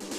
you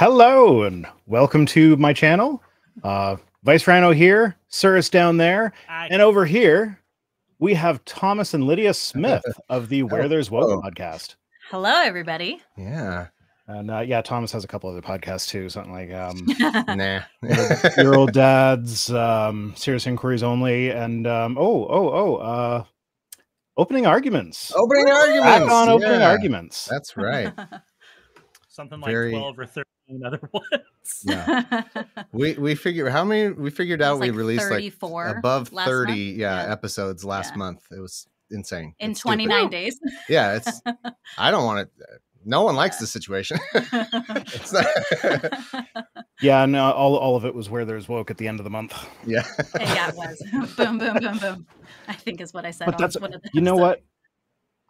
Hello and welcome to my channel. Uh, Vice Rhino here, Cirrus down there, Hi. and over here we have Thomas and Lydia Smith of the Where There's Woke Hello. podcast. Hello, everybody. Yeah. And uh, yeah, Thomas has a couple other podcasts too, something like um, Nah. Dear Old Dads, um, Serious Inquiries Only, and um, oh, oh, oh, uh, Opening Arguments. opening Arguments. Back arguments. on Opening yeah. Arguments. That's right. Something like Very- 12 or 13 other ones. Yeah. We we figured how many we figured out was we like released 34 like above 30 yeah, Yeah. episodes last Yeah. month. It was insane. In It's stupid. 29 days. Yeah, it's I don't want it. No one likes this situation. it's not, Yeah, and uh, all, all of it was Where There's Woke at the end of the month. yeah. yeah, it was. boom, boom, boom, boom. I think is what I said. But on that's- one of the you know what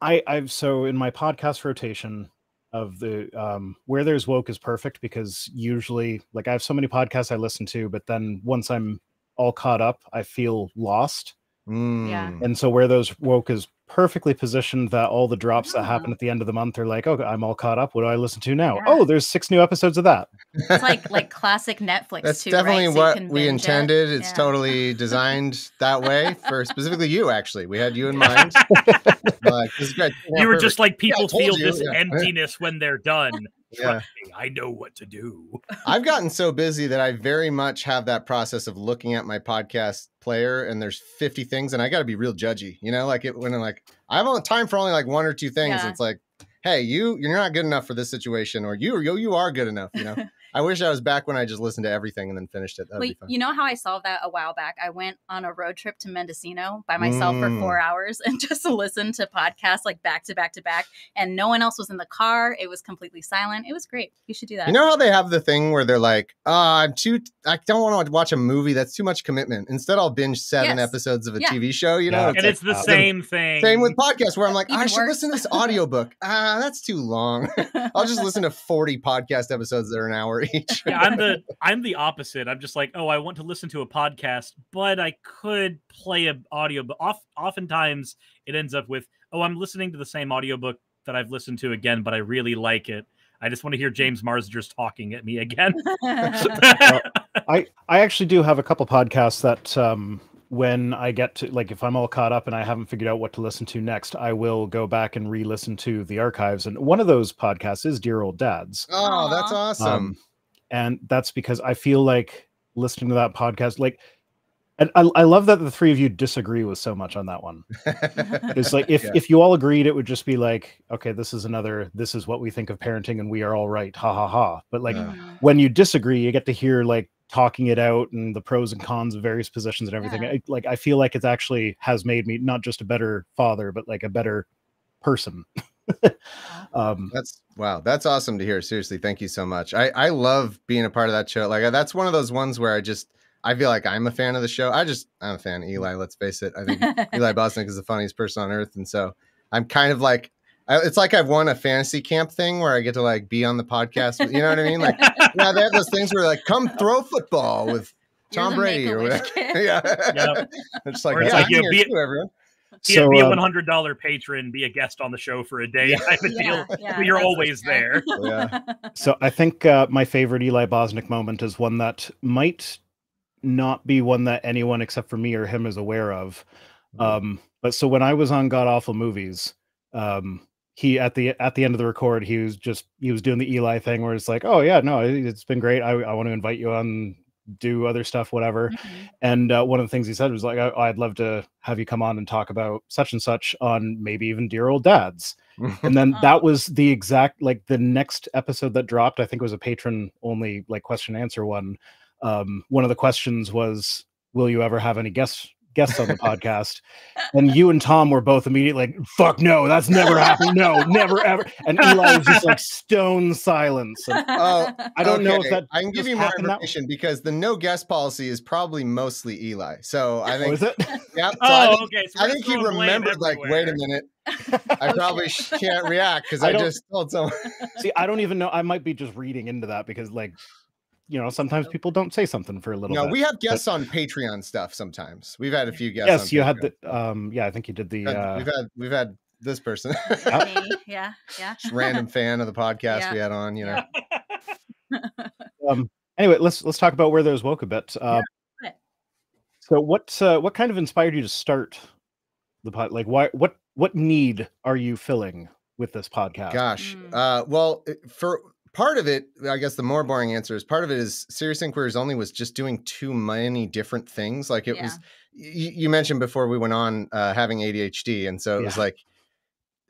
i i've so in my podcast rotation of the um where there's woke is perfect because usually like i have so many podcasts i listen to but then once i'm all caught up i feel lost Mm. and so where there's woke is perfectly positioned that all the drops that Ah. happen at the end of the month are like okay i'm all caught up what do i listen to now Yeah. oh there's six new episodes of that It's like like classic Netflix That's too, definitely right? So what can we binge it. intended. It's Yeah. totally designed that way for specifically you. Actually, we had you in mind. like, this is great. You were perfect. just like people told feel you, this yeah. emptiness when they're done. Yeah. Me, I know what to do. I've gotten so busy that I very much have that process of looking at my podcast player and there's 50 things and I got to be real judgy, you know, like it when I'm like I have only time for only like one or two things. Yeah. It's like, hey, you you're not good enough for this situation or you you you are good enough, you know. I wish I was back when I just listened to everything and then finished it. That'd be Wait, fun. you know how I solved that a while back? I went on a road trip to Mendocino by myself for Mm. four hours and just listened to podcasts like back to back to back. And no one else was in the car. It was completely silent. It was great. You should do that. You know how they have the thing where they're like, "Oh, I'm too. I don't want to watch a movie. That's too much commitment. Instead, I'll binge seven Yes. episodes of a Yeah. TV show." You know, Yeah. And like- it's the uh, same thing. Same with podcasts where I'm like, I Even should worse. listen to this audiobook. Ah, that's too long. I'll just listen to 40 podcast episodes that are an hour each. yeah, I'm the I'm the opposite. I'm just like, oh, I want to listen to a podcast, but I could play an audio. But off, oftentimes it ends up with, oh, I'm listening to the same audiobook that I've listened to again, but I really like it. I just want to hear James Marsters talking at me again. I I actually do have a couple podcasts that um when I get to like if I'm all caught up and I haven't figured out what to listen to next, I will go back and re-listen to the archives. And one of those podcasts is Dear Old Dads. Oh, that's awesome. Um, and that's because I feel like listening to that podcast, like And I, I love that the three of you disagree with so much on that one. It's like if Yeah. if you all agreed, it would just be like, okay, this is another. This is what we think of parenting, and we are all right. Ha ha ha. But like Yeah. When you disagree, you get to hear like talking it out and the pros and cons of various positions and everything. Yeah. I, like I feel like it's actually has made me not just a better father, but like a better person. um, That's wow. That's awesome to hear. Seriously, thank you so much. I I love being a part of that show. Like that's one of those ones where I just I feel like I'm a fan of the show. I just I'm a fan of Eli. Let's face it. I think Eli Bosnick is the funniest person on earth, and so I'm kind of like. It's like I've won a fantasy camp thing where I get to like be on the podcast. You know what I mean? Like, yeah, they have those things where like, come throw football with Tom Brady or Make-A-Wish whatever. yeah, Yep. it's like, Or it's yeah, like, I'm you know, here be too, everyone. Be, So, be a um, one hundred dollar patron, be a guest on the show for a day Yeah. type of Yeah, deal. yeah, You're always sure. there. Yeah. so I think uh, my favorite Eli Bosnick moment is one that might not be one that anyone except for me or him is aware of. Um, but so when I was on God Awful Movies, um, he at the at the end of the record, he was just he was doing the Eli thing where it's like, oh yeah, no, it- it's been great. I, I want to invite you on, do other stuff, whatever. Mhm. And uh, one of the things he said was like, I, I'd love to have you come on and talk about such and such on maybe even dear old dads. And then Oh. that was the exact like the next episode that dropped. I think it was a patron only like question answer one. Um, one of the questions was, "Will you ever have any guests guests on the podcast?" And you and Tom were both immediately like, "Fuck no, that's never happened. No, never ever." And Eli was just like stone silence. And Oh, I don't know if that I can give just you more happened that- information because the no guest policy is probably mostly Eli. So I oh, think, is it? yeah. So I Oh, think, okay. So I think he remembered. Like, wait a minute, I probably can't react because I I, just told someone. See, I don't even know. I might be just reading into that because, like, you know, sometimes people don't say something for a little No, bit. we have guests on Patreon stuff sometimes. We've had a few guests. yes, on you had the. Um, yeah, I think you did the. We've had- Uh, we've had we've had this person, Me, yeah, yeah. Random fan of the podcast Yeah. we had on. You know, um anyway let's let's talk about where there's woke a bit uh right. so what uh, what kind of inspired you to start the pod like why what what need are you filling with this podcast Gosh. Mm. Uh, well, for part of it, I guess the more boring answer is part of it is Serious Inquiries Only was just doing too many different things. Like it Yeah. was, you mentioned before we went on uh, having ADHD. And so it was like,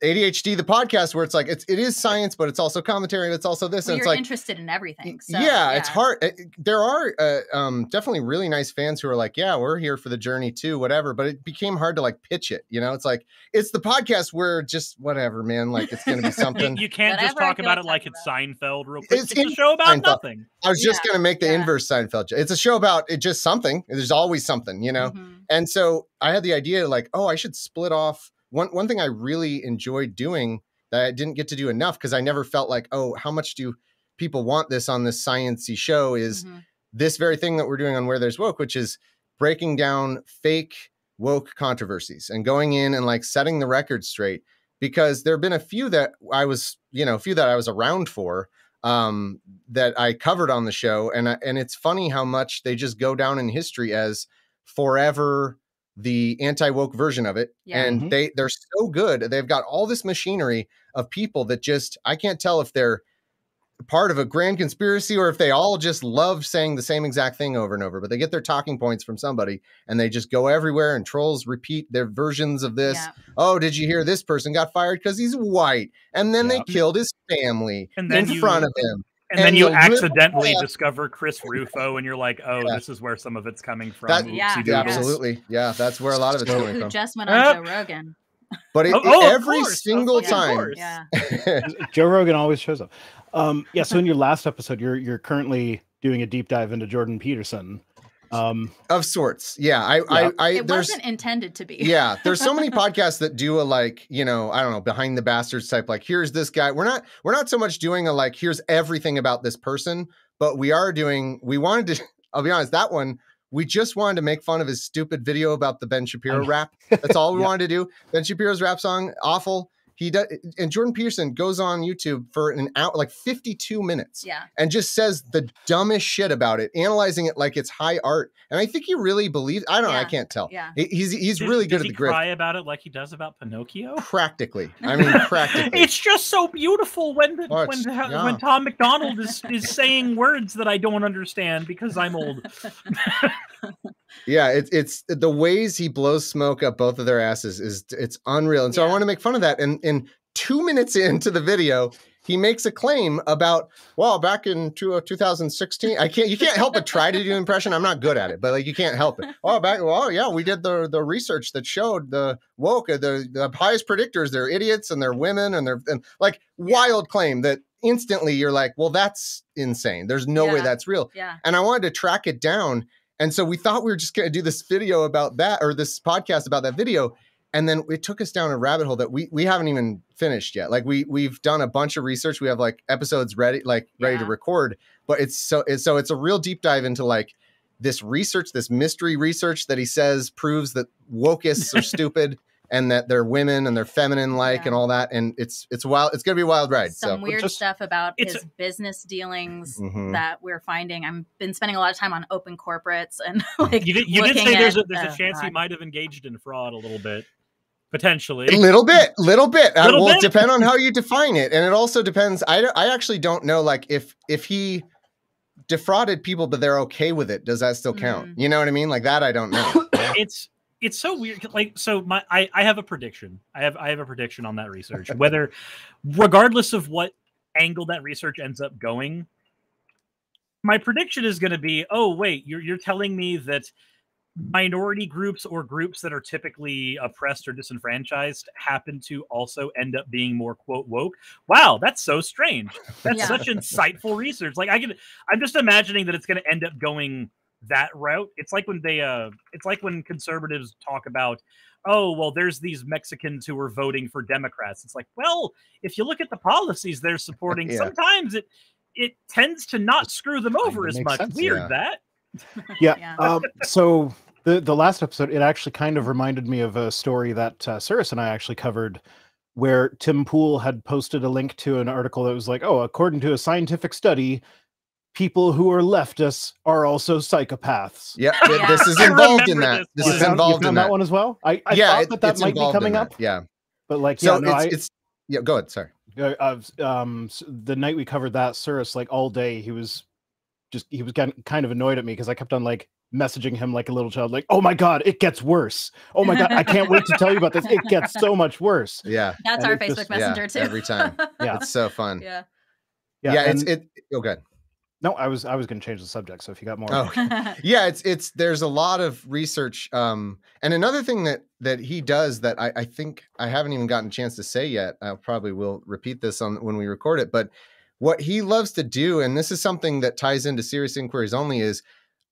ADHD, the podcast where it's like it's it is science, but it's also commentary, and it's also this, Well, and you're it's like interested in everything. So, yeah, it's hard. uh, There are uh, um, definitely really nice fans who are like, "Yeah, we're here for the journey too, whatever." But it became hard to like pitch it. You know, it's like it's the podcast where just whatever, man. Like it's going to be something. you can't just Whatever I talk about it like talking it's Seinfeld real quick. It's It's, a show about Seinfeld. nothing. I was just Yeah, going to make the yeah. inverse Seinfeld. It's a show about it just something. There's always something, you know. Mhm. And so I had the idea like, oh, I should split off. One one thing I really enjoyed doing that I didn't get to do enough because I never felt like, oh, how much do people want this on this sciency show? Is Mhm. this very thing that we're doing on Where There's Woke, which is breaking down fake woke controversies and going in and like setting the record straight. Because there have been a few that I was, you know, a few that I was around for um, that I covered on the show, and and it's funny how much they just go down in history as forever the anti woke version of it, Yeah. and Mhm. they they're so good. They've got all this machinery of people that just I can't tell if they're part of a grand conspiracy or if they all just love saying the same exact thing over and over but they get their talking points from somebody and they just go everywhere and trolls repeat their versions of this Yeah. oh did you hear this person got fired because he's white and then Yeah. they killed his family And then in you- front of him And, And then you the accidentally left- discover Chris Rufo, and you're like, "Oh, Yeah. this is where some of it's coming from." That- Yeah, yeah, absolutely yeah that's where a lot of it's So- coming Who from just went on Yep. Joe Rogan. but it, Oh, oh, every course, single fucking time course. Yeah. joe rogan always shows up um yeah so in your last episode you're you're currently doing a deep dive into jordan peterson um of sorts. Yeah i i, I It there's wasn't intended to be. yeah there's so many podcasts that do a like you know i don't know behind the bastards type like here's this guy. We're not we're not so much doing a like here's everything about this person but we are doing we wanted to i'll be honest that one we just wanted to make fun of his stupid video about the ben shapiro rap. That's all we Yeah. wanted to do. Ben shapiro's rap song awful he does and jordan peterson goes on youtube for an hour like 52 minutes Yeah. and just says the dumbest shit about it, analyzing it like it's high art. And I think he really believes. I don't know. I can't tell. Yeah. He's he's Did- really good does at he the grip. cry about it like he does about Pinocchio? Practically, I mean, practically. It's just so beautiful when the, Oh, when the- yeah. when Tom MacDonald is, is saying words that I don't understand because I'm old. yeah, it's it's the ways he blows smoke up both of their asses is it's unreal. And so I want to make fun of that. And in two minutes into the video, he makes a claim about well, back in two, uh, 2016, I can't you can't help but try to do impression. I'm not good at it, but like you can't help it. Oh, back well, yeah, we did the the research that showed the woke uh, the the highest predictors. They're idiots and they're women and they're and like wild claim that instantly you're like, well, that's insane. There's no way that's real Yeah. and I wanted to track it down. And so we thought we were just going to do this video about that or this podcast about that video. And then it took us down a rabbit hole that we we haven't even finished yet. Like we we've done a bunch of research. We have like episodes ready, like ready to record. But it's so it's, so it's a real deep dive into like this research, this mystery research that he says proves that wokeists are stupid and that they're women and they're feminine like Yeah. and all that. And it's it's wild. It's gonna be a wild ride. Some so weird just- stuff about It's his business dealings Mhm. that we're finding. I've been spending a lot of time on open corporates and like You did, you did looking say there's a there's a chance he might have engaged in fraud a little bit, potentially. A little bit, little bit. Uh, Little well, bit? depend on how you define it, and it also depends. I don't- I actually don't know. Like if if he defrauded people, but they're okay with it, does that still count? Mm. You know what I mean? Like that, I don't know. it's it's so weird. Like so, my I I have a prediction. I have I have a prediction on that research. Whether, regardless of what angle that research ends up going, my prediction is going to be, oh wait, you're you're telling me that minority groups or groups that are typically oppressed or disenfranchised happen to also end up being more quote woke wow that's so strange that's Yeah. such insightful research like i can i'm just imagining that it's going to end up going that route it's like when they uh it's like when conservatives talk about oh well there's these mexicans who are voting for democrats it's like well if you look at the policies they're supporting Yeah. sometimes it it tends to not screw them over as much sense, weird yeah. that Yeah. Yeah. Um, so the the last episode, it actually kind of reminded me of a story that uh, Cirrus and I actually covered, where Tim Pool had posted a link to an article that was like, "Oh, according to a scientific study, people who are leftists are also psychopaths." Yeah, Yeah. this is involved in that. this This one. is You found- involved in that. that one as well. I, I yeah, thought it- that that it's might be coming up, Yeah. but like, So yeah, no, it's I, it's yeah. Go ahead. Sorry. uh, uh, um the night we covered that Cirrus, like all day, he was just he was kind kind of annoyed at me because I kept on like messaging him like a little child, like, "Oh my god, it gets worse! Oh my god, I can't wait to tell you about this. It gets so much worse." Yeah. That's And our Facebook just- yeah, Messenger too. every time. Yeah. It's so fun. yeah. Yeah. it's and- it. Oh, good. No, I was I was going to change the subject. So if you got more, Oh, yeah it's it's there's a lot of research um and another thing that that he does that i i think i haven't even gotten a chance to say yet i probably will repeat this on when we record it but what he loves to do and this is something that ties into serious inquiries only is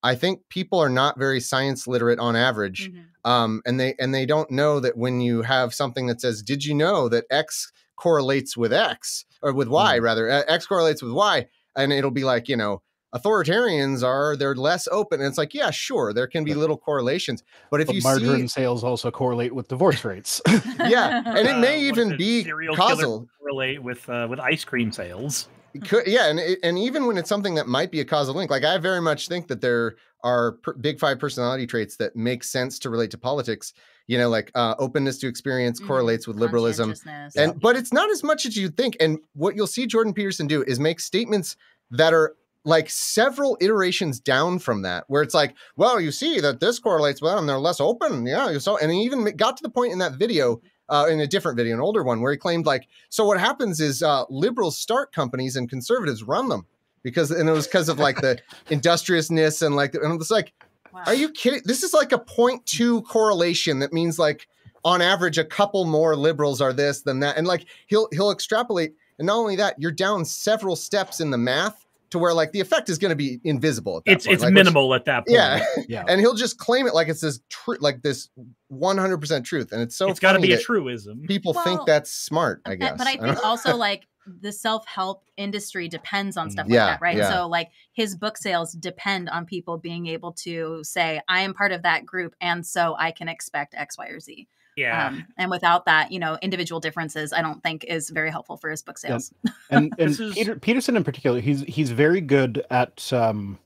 i think people are not very science literate on average Mhm. um, and they and they don't know that when you have something that says, "Did you know that X correlates with X or with Y Mm. rather? uh, X correlates with Y," and it'll be like, you know, authoritarians are they're less open. And it's like, yeah, sure, there can be little correlations, but if but you margarine see, sales also correlate with divorce rates. yeah, and it Uh, may what even it? be causal. relate with uh, with ice cream sales. Could, yeah, and and even when it's something that might be a causal link, like I very much think that there are per, big five personality traits that make sense to relate to politics. You know, like uh, openness to experience Mhm. correlates with liberalism, Conscientiousness. and but it's not as much as you'd think. And what you'll see Jordan Peterson do is make statements that are like several iterations down from that, where it's like, well, you see that this correlates with them, they're less open, yeah. So, and he even got to the point in that video, uh, in a different video, an older one, where he claimed like, so what happens is uh, liberals start companies and conservatives run them because, and it was because of like the industriousness and like, and it's like, Wow. are you kidding? This is like a 0.2 correlation that means like on average a couple more liberals are this than that. And like he'll he'll extrapolate. And not only that, you're down several steps in the math to where like the effect is going to be invisible at that It's point. it's Like, which- minimal at that point. Yeah. yeah. and he'll just claim it like it's this true, like this 100% truth. And it's so it's got to be a truism. People think that's smart, I guess. But I think also like the self help industry depends on stuff Yeah, like that, right? yeah. So like his book sales depend on people being able to say, I am part of that group, and so I can expect X, Y, or Z. yeah. Um, and without that, you know, individual differences, I don't think is very helpful for his book Yeah. sales. and and This is- Peter, Peterson in particular, he's he's very good at um,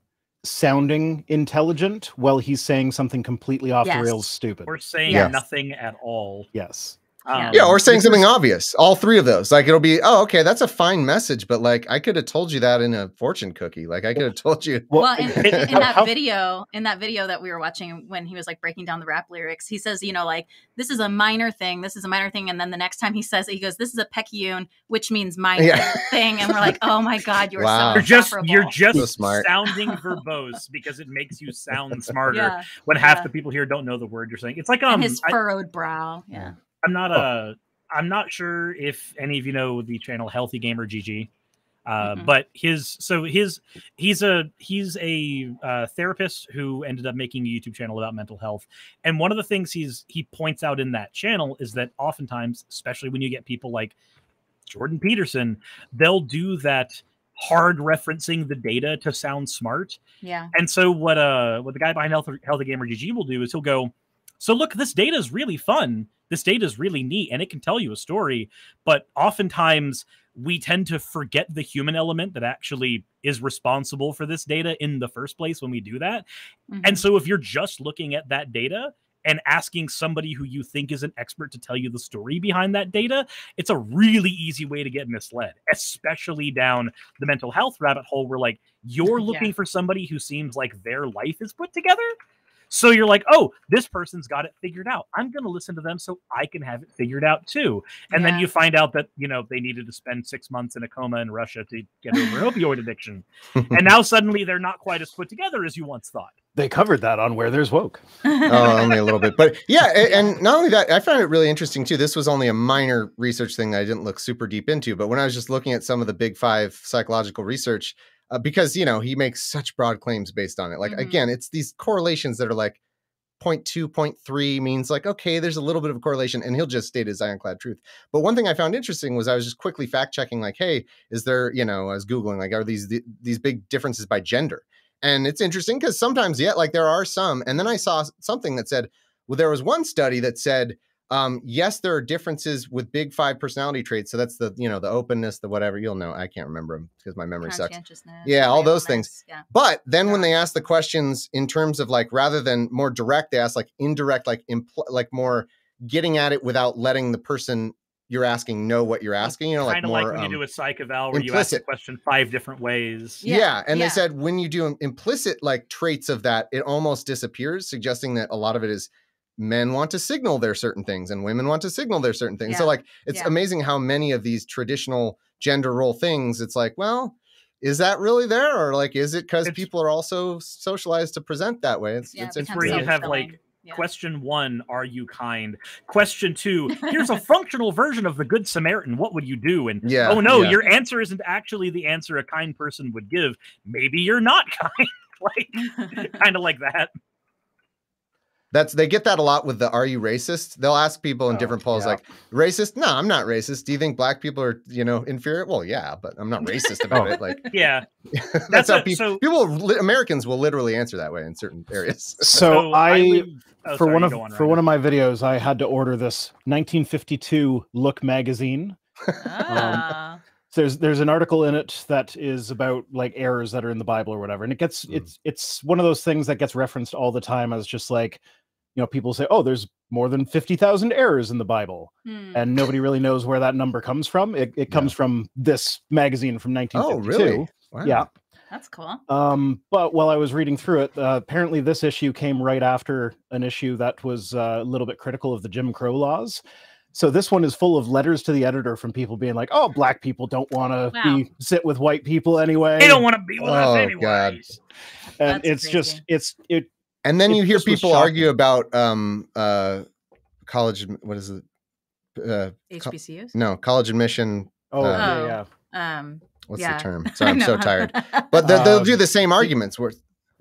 sounding intelligent while he's saying something completely off Yes. the rails stupid. Or saying Yes. nothing at all. yes, Um, Yeah, or saying something obvious. All three of those. Like it'll be, oh, okay, that's a fine message, but like I could have told you that in a fortune cookie. Like I could have told you. Well, in, it- in that video, in that video that we were watching when he was like breaking down the rap lyrics, he says, you know, like this is a minor thing, this is a minor thing, and then the next time he says it, he goes, "This is a pecune," which means minor Yeah. thing, and we're like, oh my god, you're Wow. so You're just you're just So smart. sounding verbose because it makes you sound smarter yeah, when half yeah. the people here don't know the word you're saying. It's like um and his I, furrowed brow. Yeah, I'm not Oh. uh I'm not sure if any of you know the channel Healthy Gamer GG. Uh, Mhm. but his so his he's a he's a uh, therapist who ended up making a YouTube channel about mental health, and one of the things he's he points out in that channel is that oftentimes, especially when you get people like Jordan Peterson, they'll do that hard referencing the data to sound smart, yeah, and so what uh what the guy behind Healthy, Healthy Gamer GG will do is he'll go, so look, this data is really fun. This data is really neat and it can tell you a story, but oftentimes we tend to forget the human element that actually is responsible for this data in the first place when we do that. Mhm. And so if you're just looking at that data and asking somebody who you think is an expert to tell you the story behind that data, it's a really easy way to get misled, especially down the mental health rabbit hole where like you're Yeah. looking for somebody who seems like their life is put together. So you're like, oh, this person's got it figured out. I'm going to listen to them so I can have it figured out too. And then you find out that, you know, they needed to spend six months in a coma in Russia to get over an opioid addiction. And now suddenly they're not quite as put together as you once thought. They covered that on Where There's Woke. oh, only a little bit. But yeah, and not only that, I found it really interesting too. This was only a minor research thing that I didn't look super deep into, but when I was just looking at some of the big five psychological research, uh, because you know he makes such broad claims based on it. Like Mhm. again, it's these correlations that are like 0.2, 0.3 means like okay, there's a little bit of a correlation, and he'll just state his ironclad truth. But one thing I found interesting was I was just quickly fact checking, like, hey, is there, you know, I was googling like, are these th- these big differences by gender? And it's interesting because sometimes, yeah, like there are some. And then I saw something that said, well, there was one study that said, um, yes, there are differences with big five personality traits. So that's the, you know, the openness, the whatever. You'll know. I can't remember them because my memory sucks. Conscientiousness, Yeah, all those things. Yeah. But then when they ask the questions in terms of like rather than more direct, they ask like indirect, like impl- like more getting at it without letting the person you're asking know what you're asking. You know, like kind of more. like when um, you do a psych eval where you ask the question five different ways. yeah, Yeah, and yeah. they said when you do implicit like traits of that, it almost disappears, suggesting that a lot of it is men want to signal their certain things and women want to signal their certain things. So like it's yeah. amazing how many of these traditional gender role things, it's like, well, is that really there, or like is it because people are also socialized to present that way? It's Yeah, it's, it it's where you have, like. Yeah. Question one, are you kind? Question two, here's a functional version of the Good Samaritan. What would you do? And yeah. oh no, yeah. your answer isn't actually the answer a kind person would give. Maybe you're not kind. like kind of like that. That's they get that a lot with the "Are you racist?" They'll ask people in Oh, different polls yeah. like, "Racist? No, I'm not racist. Do you think black people are, you know, inferior?" Well, yeah, but I'm not racist about Oh. it. Like Yeah. that's, That's how a- people, so- people li- Americans will literally answer that way in certain areas. So, I, live- oh, for sorry, one of go on, for Ryan. one of my videos, I had to order this 1952 Look magazine. Ah. So there's there's an article in it that is about like errors that are in the Bible or whatever, and it gets Mm. it's it's one of those things that gets referenced all the time as just like, you know, people say, oh, there's more than fifty thousand errors in the Bible, Hmm. and nobody really knows where that number comes from. It it comes from this magazine from oh, really? Wow. Yeah. That's cool. Um, but while I was reading through it, uh, apparently this issue came right after an issue that was uh, a little bit critical of the Jim Crow laws. So this one is full of letters to the editor from people being like, "Oh, black people don't want to Wow. be sit with white people anyway," They don't want to be with Oh, us God. and That's it's just it's it. And then It you hear people argue about um uh college. What is it? Uh, Co- HBCUs. no, college admission. Oh, Uh, yeah, Oh. yeah. Um, What's Yeah. the term? Sorry, I'm so tired. But they, they'll do Um, the same arguments where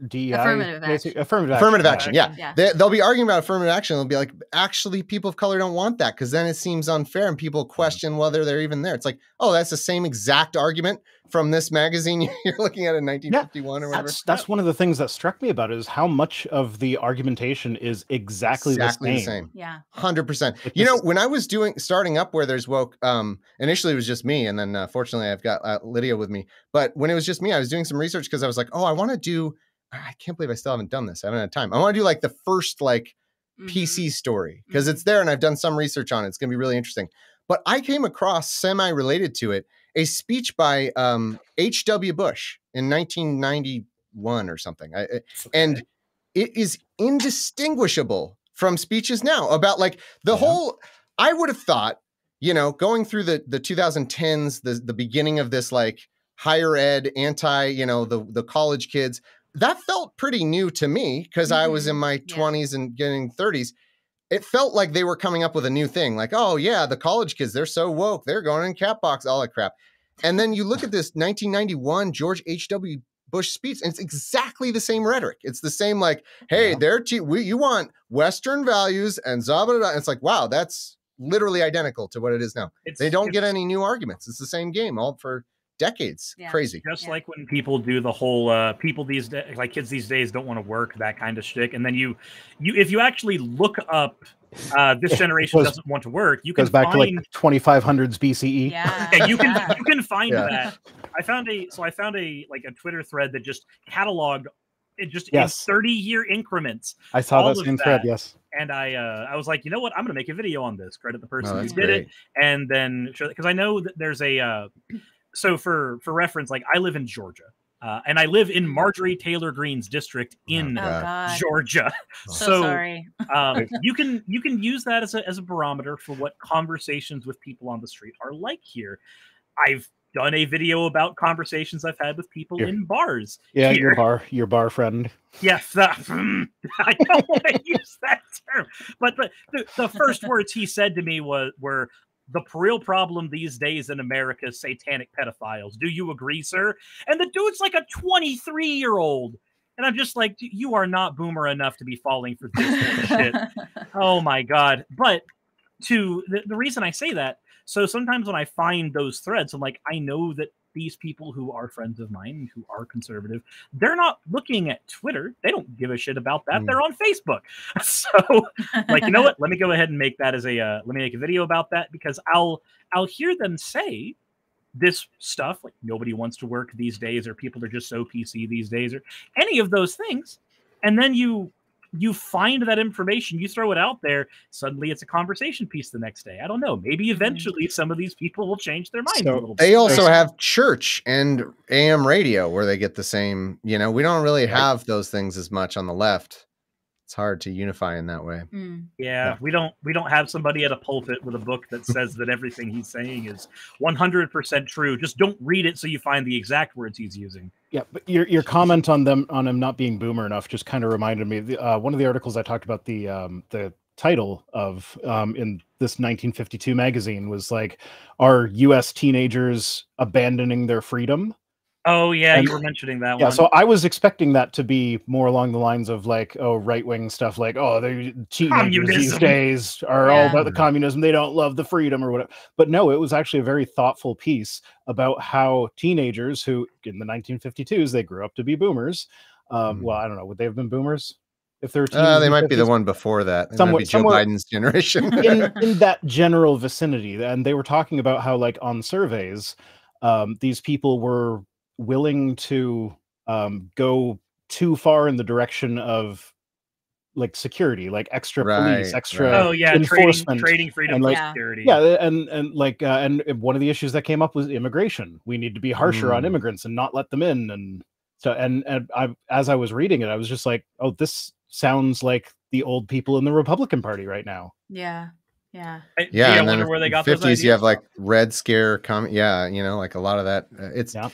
DI, Affirmative action. affirmative affirmative action. action. Yeah. Yeah. They, they'll be arguing about affirmative action. They'll be like, actually, people of color don't want that because then it seems unfair and people question whether they're even there. It's like, oh, that's the same exact argument from this magazine you're looking at in 1951 or whatever. That's that's one of the things that struck me about it is how much of the argumentation is exactly, exactly the the same. same. yeah. Hundred percent. You know, when I was doing starting up where there's woke, um, initially it was just me, and then uh, fortunately I've got uh, Lydia with me. But when it was just me, I was doing some research because I was like, oh, I want to do. I can't believe I still haven't done this. I haven't had time. I want to do like the first like Mhm. PC story because Mhm. it's there and I've done some research on it. It's going to be really interesting. But I came across semi related to it a speech by um, H.W. Bush in 1991 or something. I, I- and it is indistinguishable from speeches now about like the Yeah. whole I would have thought, you know, going through the the 2010s, the the beginning of this like higher ed anti, you know, the the college kids, that felt pretty new to me because I was in Mhm. my Yeah. 20s and getting 30s. It felt like they were coming up with a new thing, like, oh yeah, the college kids, they're so woke, they're going in cat box, all that crap. And then you look at this 1991 George H.W. Bush speech, and it's exactly the same rhetoric. It's the same, like, hey, Yeah. they're te- we, you want Western values and zabada. It's like, wow, that's literally identical to what it is now. It's, They don't get any new arguments. It's the same game all for decades. Yeah. Crazy. Just Yeah. like when people do the whole uh, people these days, like kids these days don't want to work, that kind of shtick. And then you, you, if you actually look up, uh, this generation goes- doesn't want to work. You can Goes back find, to like 2500s BCE. Yeah. yeah, you can yeah. you can find Yeah. that. I found a so I found a like a Twitter thread that just cataloged it just Yes. in 30 year increments. I saw that of same thread. Yes. And I uh, I was like, you know what? I'm gonna make a video on this. Credit the person Oh, who that's did it. and then because I know that there's a uh, so for for reference, like I live in Georgia, uh, and I live in Marjorie Taylor Greene's district in Oh Georgia. So, So, sorry. Um, you can you can use that as a as a barometer for what conversations with people on the street are like here. I've done a video about conversations I've had with people Here. in bars. Yeah, Here. your bar, your bar friend. Yes, the, I don't want to use that term, but the, the, the first words he said to me was were the real problem these days in America is satanic pedophiles. Do you agree, sir? And the dude's like a 23 year old. And I'm just like, you are not boomer enough to be falling for this shit. Oh my god! But to the, the reason I say that, so sometimes when I find those threads, I'm like, I know that these people who are friends of mine who are conservative, they're not looking at Twitter. They don't give a shit about that. Mm. They're on Facebook. So, like, you know what? Let me go ahead and make that as a uh, let me make a video about that because I'll I'll hear them say this stuff like nobody wants to work these days or people are just so PC these days or any of those things, and then you you find that information, you throw it out there, suddenly it's a conversation piece the next day. I don't know. Maybe mm-hmm. eventually some of these people will change their minds So a little bit. They also have church and AM radio where they get the same, you know, we don't really have those things as much on the left. It's hard to unify in that way. Mm. Yeah, Yeah. we don't we don't have somebody at a pulpit with a book that says that everything he's saying is 100% true. Just don't read it so you find the exact words he's using. Yeah, but your your comment on them on him not being boomer enough just kind of reminded me. the- Uh, one of the articles I talked about the um, the title of um, in this 1952 magazine was like, "Are U.S. teenagers abandoning their freedom?" Oh yeah, And- you were mentioning that Yeah, one. so I was expecting that to be more along the lines of like, oh, right wing stuff, like, oh, the teenagers these days are all about the communism. They don't love the freedom or whatever. But no, it was actually a very thoughtful piece about how teenagers who in the 1952s they grew up to be boomers. Um, Hmm. Well, I don't know, would they have been boomers if they're? Uh, they might be the one before that. It might Somewhat- be Joe somewhere- Biden's generation. in in that general vicinity and they were talking about how like on surveys um these people were willing to um go too far in the direction of like security like extra police extra right. oh yeah, trading, enforcement trading freedom and, like- Yeah. security. yeah and and like uh, and one of the issues that came up was immigration we need to be harsher on Mm. immigrants and not let them in and so and and I as I was reading it I was just like oh this sounds like the old people in the Republican Party right now Yeah. Yeah. I, yeah, I and then wonder where they got those fifties. You have like Red Scare, com- yeah, you know, like a lot of that. Uh, it's Yeah.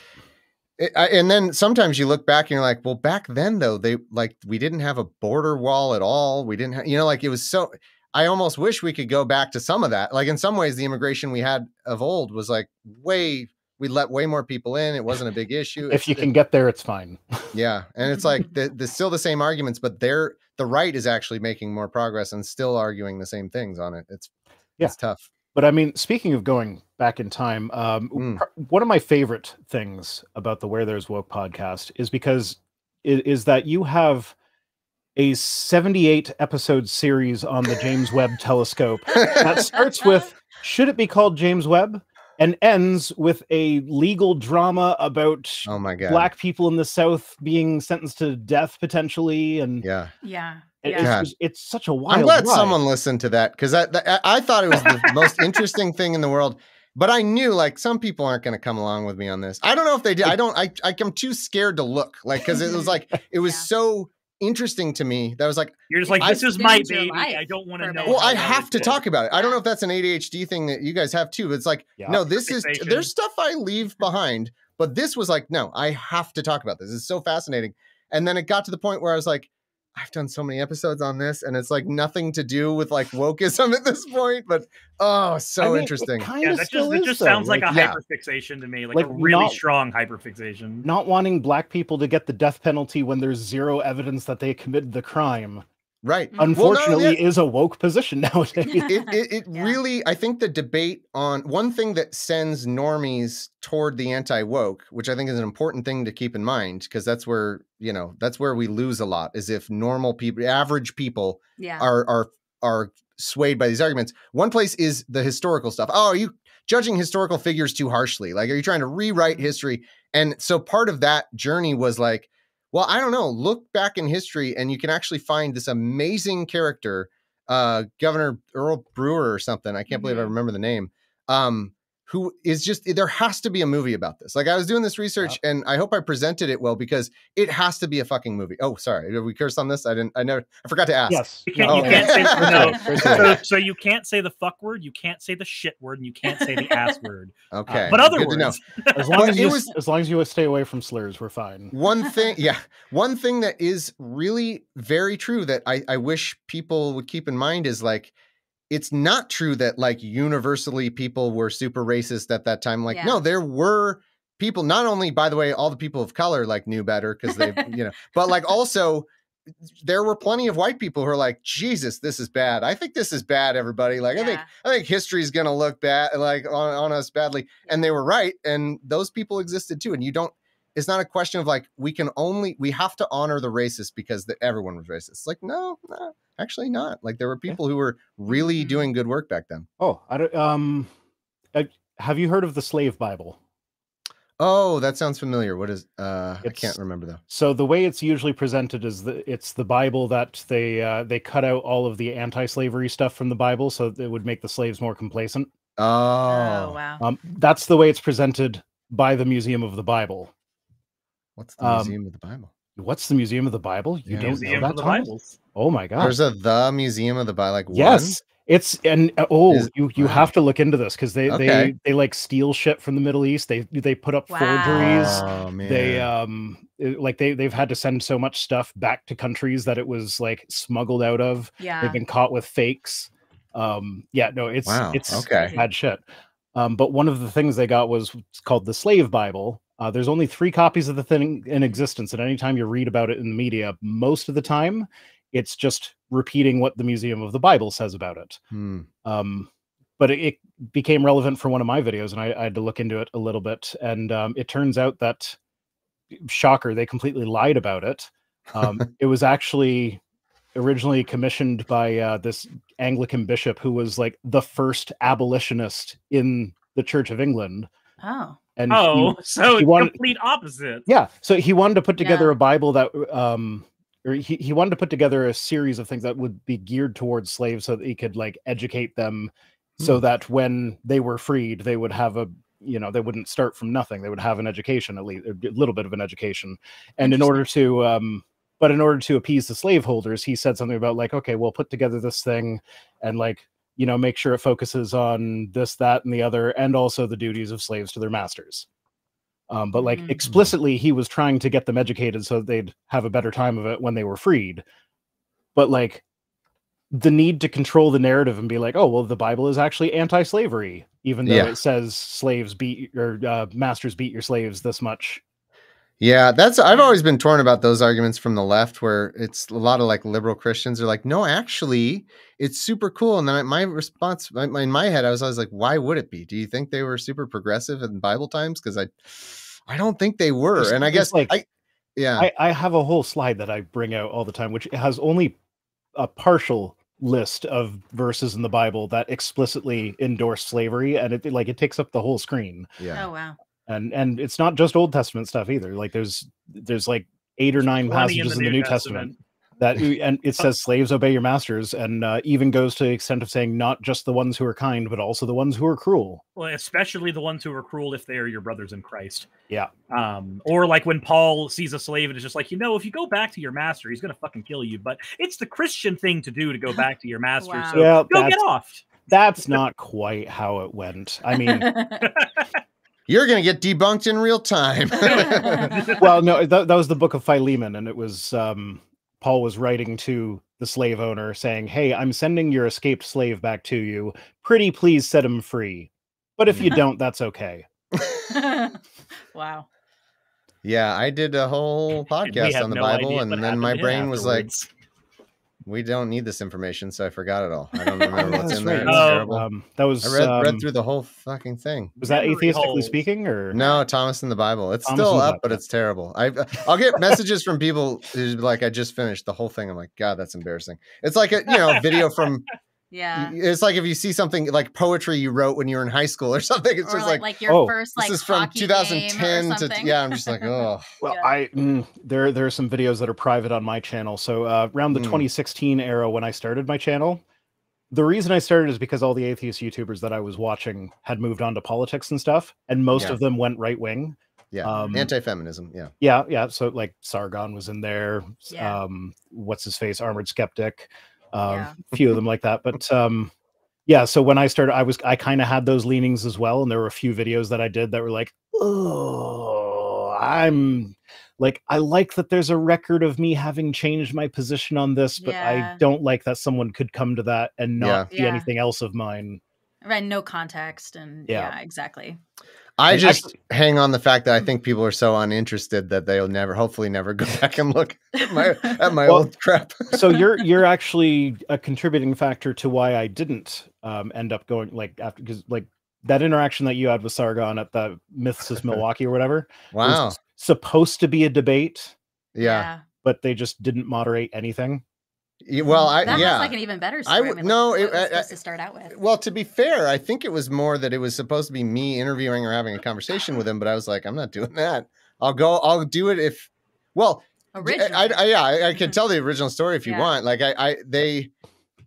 It, I, and then sometimes you look back and you're like, well, back then though, they like we didn't have a border wall at all. We didn't have, you know, like it was so. I almost wish we could go back to some of that. Like in some ways, the immigration we had of old was like way. We let way more people in. It wasn't a big issue. if you can get there it's fine yeah, and it's like the, the still the same arguments, but they're the right is actually making more progress and still arguing the same things on it. It's Yeah. it's tough. But I mean, speaking of going back in time, um, Mm. par- one of my favorite things about the Where There's Woke podcast is because is, is that you have a 78 episode series on the James Webb Telescope that starts with should it be called James Webb and ends with a legal drama about Oh my god. black people in the South being sentenced to death potentially and Yeah. Yeah. It- Yeah. It's, just- it's such a wild. I'm glad ride. someone listened to that because I, I I thought it was the most interesting thing in the world. But I knew like some people aren't going to come along with me on this. I don't know if they did. I don't. I, I I'm too scared to look like because it was like it was Yeah. so interesting to me that I was like, You're just like, I- this is my Ruins baby. I don't want to know. well, I have to talk about it. I don't know if that's an ADHD thing that you guys have too. It's like Yeah. no, this is there's stuff I leave behind, but this was like no, I have to talk about this. It's so fascinating. And then it got to the point where I was like. I've done so many episodes on this, and it's like nothing to do with like wokeism at this point. But oh, so I mean, interesting. Kind Yeah, of that still just, it is, just though. sounds like, a yeah. hyperfixation to me, like, Like, a really not- strong hyperfixation. not wanting black people to get the death penalty when there's zero evidence that they committed the crime. Right. Mm. Unfortunately, only that- is a woke position nowadays. it it, it Yeah. really i think the debate on one thing that sends normies toward the anti-woke which i think is an important thing to keep in mind because that's where you know that's where we lose a lot is if normal people average people Yeah. are are are swayed by these arguments one place is the historical stuff oh are you judging historical figures too harshly like are you trying to rewrite history and so part of that journey was like well i don't know look back in history and you can actually find this amazing character uh governor earl brewer or something i can't believe i Mhm. remember the name um who is just there has to be a movie about this like i was doing this research and i hope i presented it well because it has to be a fucking movie oh sorry did we curse on this i didn't i never i forgot to ask yes. You can't, Oh, you okay. can't say no. So, so you can't say the fuck word, you can't say the shit word, and you can't say the ass word. Uh, okay but other good to know. words, as long as you was- as long as you stay away from slurs, we're fine. one thing yeah one thing that is really very true that I, I wish people would keep in mind is like it's not true that like universally people were super racist at that time like Yeah. no there were people not only by the way all the people of color like knew better because they you know but like also there were plenty of white people who are like jesus this is bad. I think this is bad everybody. Like i think i think history's gonna look bad like on, on us badly. And they were right and those people existed too and you don't it's not a question of like we can only we have to honor the racist because the, everyone was racist it's like no no actually not like there were Yeah. people who were really Mhm. doing good work back then Oh, I don't, um, uh, have you heard of the Slave Bible? oh that sounds familiar what is uh i can't remember though So the way it's usually presented is that it's the Bible that they uh, they cut out all of the anti-slavery stuff from the Bible, so it would make the slaves more complacent. oh, Oh wow. Um, that's the way it's presented by the Museum of the Bible. What's the um, museum of the bible What's the Museum of the Bible? You Yeah. don't Museum know of that, the Thomas? Bibles. Oh my god! there's a the museum of the bible like one? Yes, it's and uh, oh, Is- you you wow. have to look into this because they Okay. they they like steal shit from the Middle East. They they put up Wow. forgeries. oh man They um like they they've had to send so much stuff back to countries that it was like smuggled out of. Yeah. They've been caught with fakes. Um yeah, no, it's Wow, it's okay. bad shit. Um, but one of the things they got was called the Slave Bible. Uh, there's only three copies of the thing in existence, and anytime you read about it in the media, most of the time it's just repeating what the Museum of the Bible says about it. Hmm. Um, but it, it became relevant for one of my videos, and I, I had to look into it a little bit. And um, it turns out that, shocker, they completely lied about it. Um, it was actually originally commissioned by uh, this Anglican bishop who was like the first abolitionist in the Church of England. oh. And he- Oh, so he wanted- complete opposite. yeah, so he wanted to put together Yeah. a Bible that um or he, he wanted to put together a series of things that would be geared towards slaves so that he could like educate them so Hmm. that when they were freed they would have a you know they wouldn't start from nothing they would have an education at least a little bit of an education and in order to um but in order to appease the slaveholders he said something about like okay we'll put together this thing and like you know make sure it focuses on this that and the other and also the duties of slaves to their masters um, but like Mhm. explicitly he was trying to get them educated so they'd have a better time of it when they were freed but like the need to control the narrative and be like oh well the bible is actually anti-slavery even though Yeah. it says slaves beat or uh, masters beat your slaves this much Yeah, that's I've always been torn about those arguments from the left where it's a lot of like liberal Christians are like, no, actually, it's super cool. And then my response my, my- in my head, I was always like, why would it be? Do you think they were super progressive in Bible times? Because I I don't think they were. There's- and I guess like- I yeah. I, I have a whole slide that I bring out all the time, which has only a partial list of verses in the Bible that explicitly endorse slavery, and it like it takes up the whole screen. yeah. Oh wow. And and it's not just Old Testament stuff either. Like there's there's like eight or nine passages in the New Testament. that and it says slaves obey your masters and uh, even goes to the extent of saying not just the ones who are kind but also the ones who are cruel Well, especially the ones who are cruel if they are your brothers in Christ. Yeah. Um, or like when Paul sees a slave and is just like, you know, if you go back to your master, he's gonna fucking kill you. But it's the Christian thing to do to go back to your master. Wow. So well go get off. that's not quite how it went i mean You're gonna get debunked in real time. well no that, that was the book of philemon and it was um paul was writing to the slave owner saying hey i'm sending your escaped slave back to you pretty please set him free but if you don't that's okay wow. yeah, I did a whole podcast on the no Bible, and then my to him brain was like, afterwards. "We don't need this information," so I forgot it all. I don't remember what's that's in there. right. Oh. um that was I read, um, read through the whole fucking thing. was that Memory atheistically holes. speaking or No, Thomas in the Bible. It's Thomas still up, Bible. but it's terrible. I I'll get messages from people who's like, "I just finished the whole thing." I'm like, "God, that's embarrassing." It's like a you know video from. Yeah. It's like if you see something like poetry you wrote when you were in high school or something. It's or just like, like, like your oh, first this is from hockey game or 2010 to yeah. I'm just like, oh, Well, Yeah. I mm, there there are some videos that are private on my channel. So uh, around the Mm. 2016 era when I started my channel, the reason I started is because all the atheist YouTubers that I was watching had moved on to politics and stuff, and most Yeah. of them went right wing. yeah, Um, anti-feminism. Yeah, Yeah, yeah. So like Sargon was in there. Yeah. Um, what's his face? Armored Skeptic. Um, Yeah. a few of them like that. But um, yeah. So when I started, I was I kind of had those leanings as well, and there were a few videos that I did that were like, oh, I'm like I like that there's a record of me having changed my position on this, but I don't like that someone could come to that and not Yeah. be Yeah. anything else of mine. Right, no context and yeah, Yeah. exactly. I And just actually- hang on the fact that I think people are so uninterested that they'll never, hopefully, never go back and look at my at my Well, old crap. so you're you're actually a contributing factor to why I didn't um, end up going like after because like that interaction that you had with Sargon at the Mythicist Milwaukee or whatever Wow. was supposed to be a debate, Yeah. but they just didn't moderate anything. Well, I that yeah. like an even better story. I I would- mean, no, like, it- was I- supposed I- to start out with. well, to be fair, I think it was more that it was supposed to be me interviewing or having a conversation with him, but I was like, I'm not doing that. I'll go. I'll do it if. Well, I, I, I- yeah, I, I can tell the original story if you Yeah. want. Like I, I, they,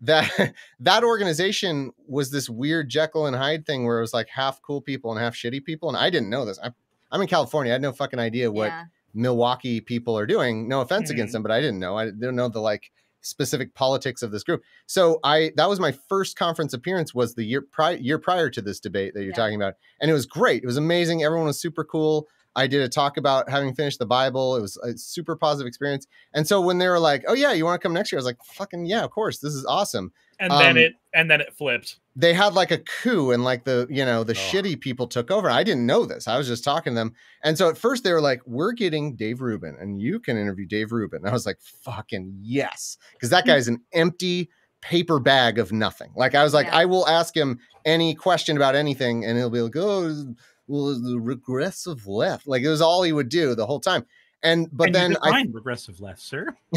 that that organization was this weird Jekyll and Hyde thing where it was like half cool people and half shitty people, and I didn't know this. I, I'm in California. I had no fucking idea what yeah. Milwaukee people are doing. No offense against Mhm. them, but I didn't know. I didn't know the like specific politics of this group. So I that was my first conference appearance was the year prior year prior to this debate that you're Yeah. talking about, and it was great. It was amazing. Everyone was super cool. I did a talk about having finished the Bible. It was a super positive experience. And so when they were like, "Oh yeah, you want to come next year?" I was like, "Fucking yeah, of course. This is awesome." and then um, it and then it flipped. They had like a coup and like the you know the Oh. shitty people took over. I didn't know this. I was just talking to them. And so at first they were like we're getting dave rubin and you can interview dave rubin. And i was like fucking yes. Because that guy's an empty paper bag of nothing. Like i was like Yeah. i will ask him any question about anything and he'll be like oh well the regressive left? Like it was all he would do the whole time. And but and then i regressive left, sir.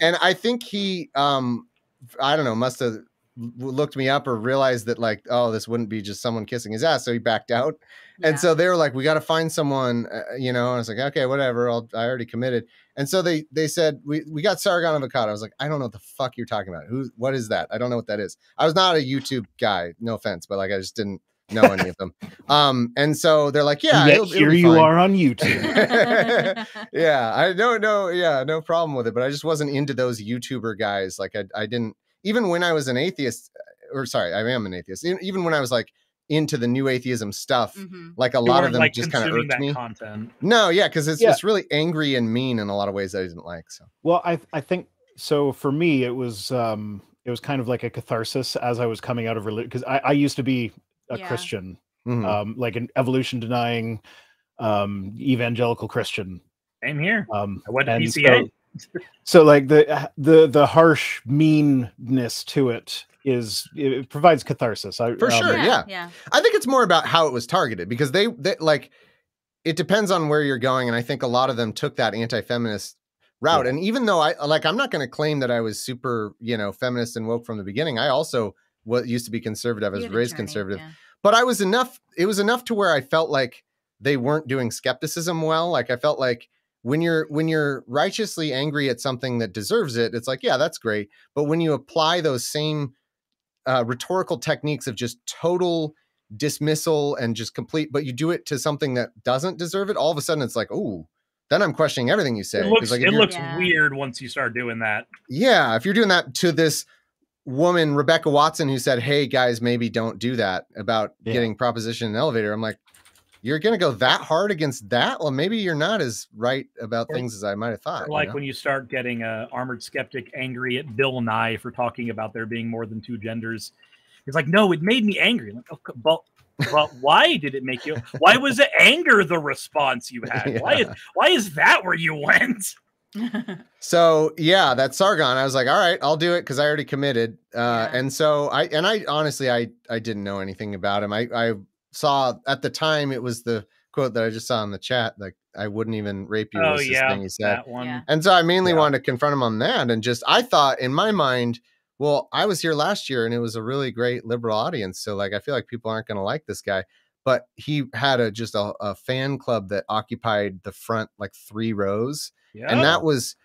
and I think he, um, I don't know, must have looked me up or realized that like, oh, this wouldn't be just someone kissing his ass, so he backed out. yeah. And so they were like, we got to find someone, uh, you know. And I was like, okay, whatever. I'll, I already committed. And so they they said we we got Sargon Avocado. I was like, I don't know what the fuck you're talking about. Who? What is that? I don't know what that is. I was not a YouTube guy. No offense, but like I just didn't know any of them. Um, and so they're like, yeah, And yet it'll- it'll here you fine. are on YouTube. yeah, I don't know. Yeah, no problem with it. But I just wasn't into those YouTuber guys. Like I, I didn't even when I was an atheist, or sorry, I am an atheist. Even when I was like into the new atheism stuff, Mhm. like a You lot of them like just kind of irked that me. content. No, yeah, because it's Yeah. it's really angry and mean in a lot of ways that I didn't like. So Well, I I think so. For me, it was um it was kind of like a catharsis as I was coming out of religion because I, I used to be a Yeah. Christian, mhm. um, like an evolution denying, um, evangelical Christian. Same here. Um, I went to and PCA. So, so like the the the harsh meanness to it is it provides catharsis. I, For um, sure. yeah. yeah. I think it's more about how it was targeted because they, they like it depends on where you're going, and I think a lot of them took that anti-feminist route. Yeah. And even though I like, I'm not going to claim that I was super, you know, feminist and woke from the beginning. I also what used to be conservative, I You was raised journey, conservative, yeah. but I was enough. It was enough to where I felt like they weren't doing skepticism well. Like I felt like when you're when you're righteously angry at something that deserves it, it's like, yeah, that's great. But when you apply those same uh, rhetorical techniques of just total dismissal and just complete, but you do it to something that doesn't deserve it, all of a sudden it's like, oh, then I'm questioning everything you say. It 'Cause, looks like, it looks Yeah. weird once you start doing that. yeah, if you're doing that to this woman, Rebecca Watson, who said, Hey guys, maybe don't do that about Yeah. getting proposition in an elevator, I'm like, You're gonna go that hard against that? Well, maybe you're not as right about Or- things as I might have thought. Or you like know? when you start getting a armored skeptic angry at Bill Nye for talking about there being more than two genders. He's like, no, it made me angry. I'm like, okay, but but why did it make you? Why was it anger the response you had? Why is why is that where you went? So yeah, that Sargon, I was like, all right, I'll do it because I already committed. Uh, Yeah. and so I and I honestly I I didn't know anything about him. I I saw at the time it was the quote that I just saw in the chat, like I wouldn't even rape you Oh was this yeah, thing he said. that one. Yeah. And so I mainly Yeah. wanted to confront him on that and just I thought in my mind, well, I was here last year and it was a really great liberal audience. So like I feel like people aren't gonna like this guy. But he had a just a, a fan club that occupied the front like three rows Yeah. and that was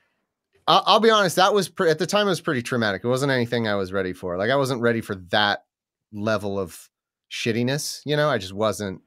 I'll, I'll be honest that was pre- at the time it was pretty traumatic it wasn't anything i was ready for like i wasn't ready for that level of shittiness you know i just wasn't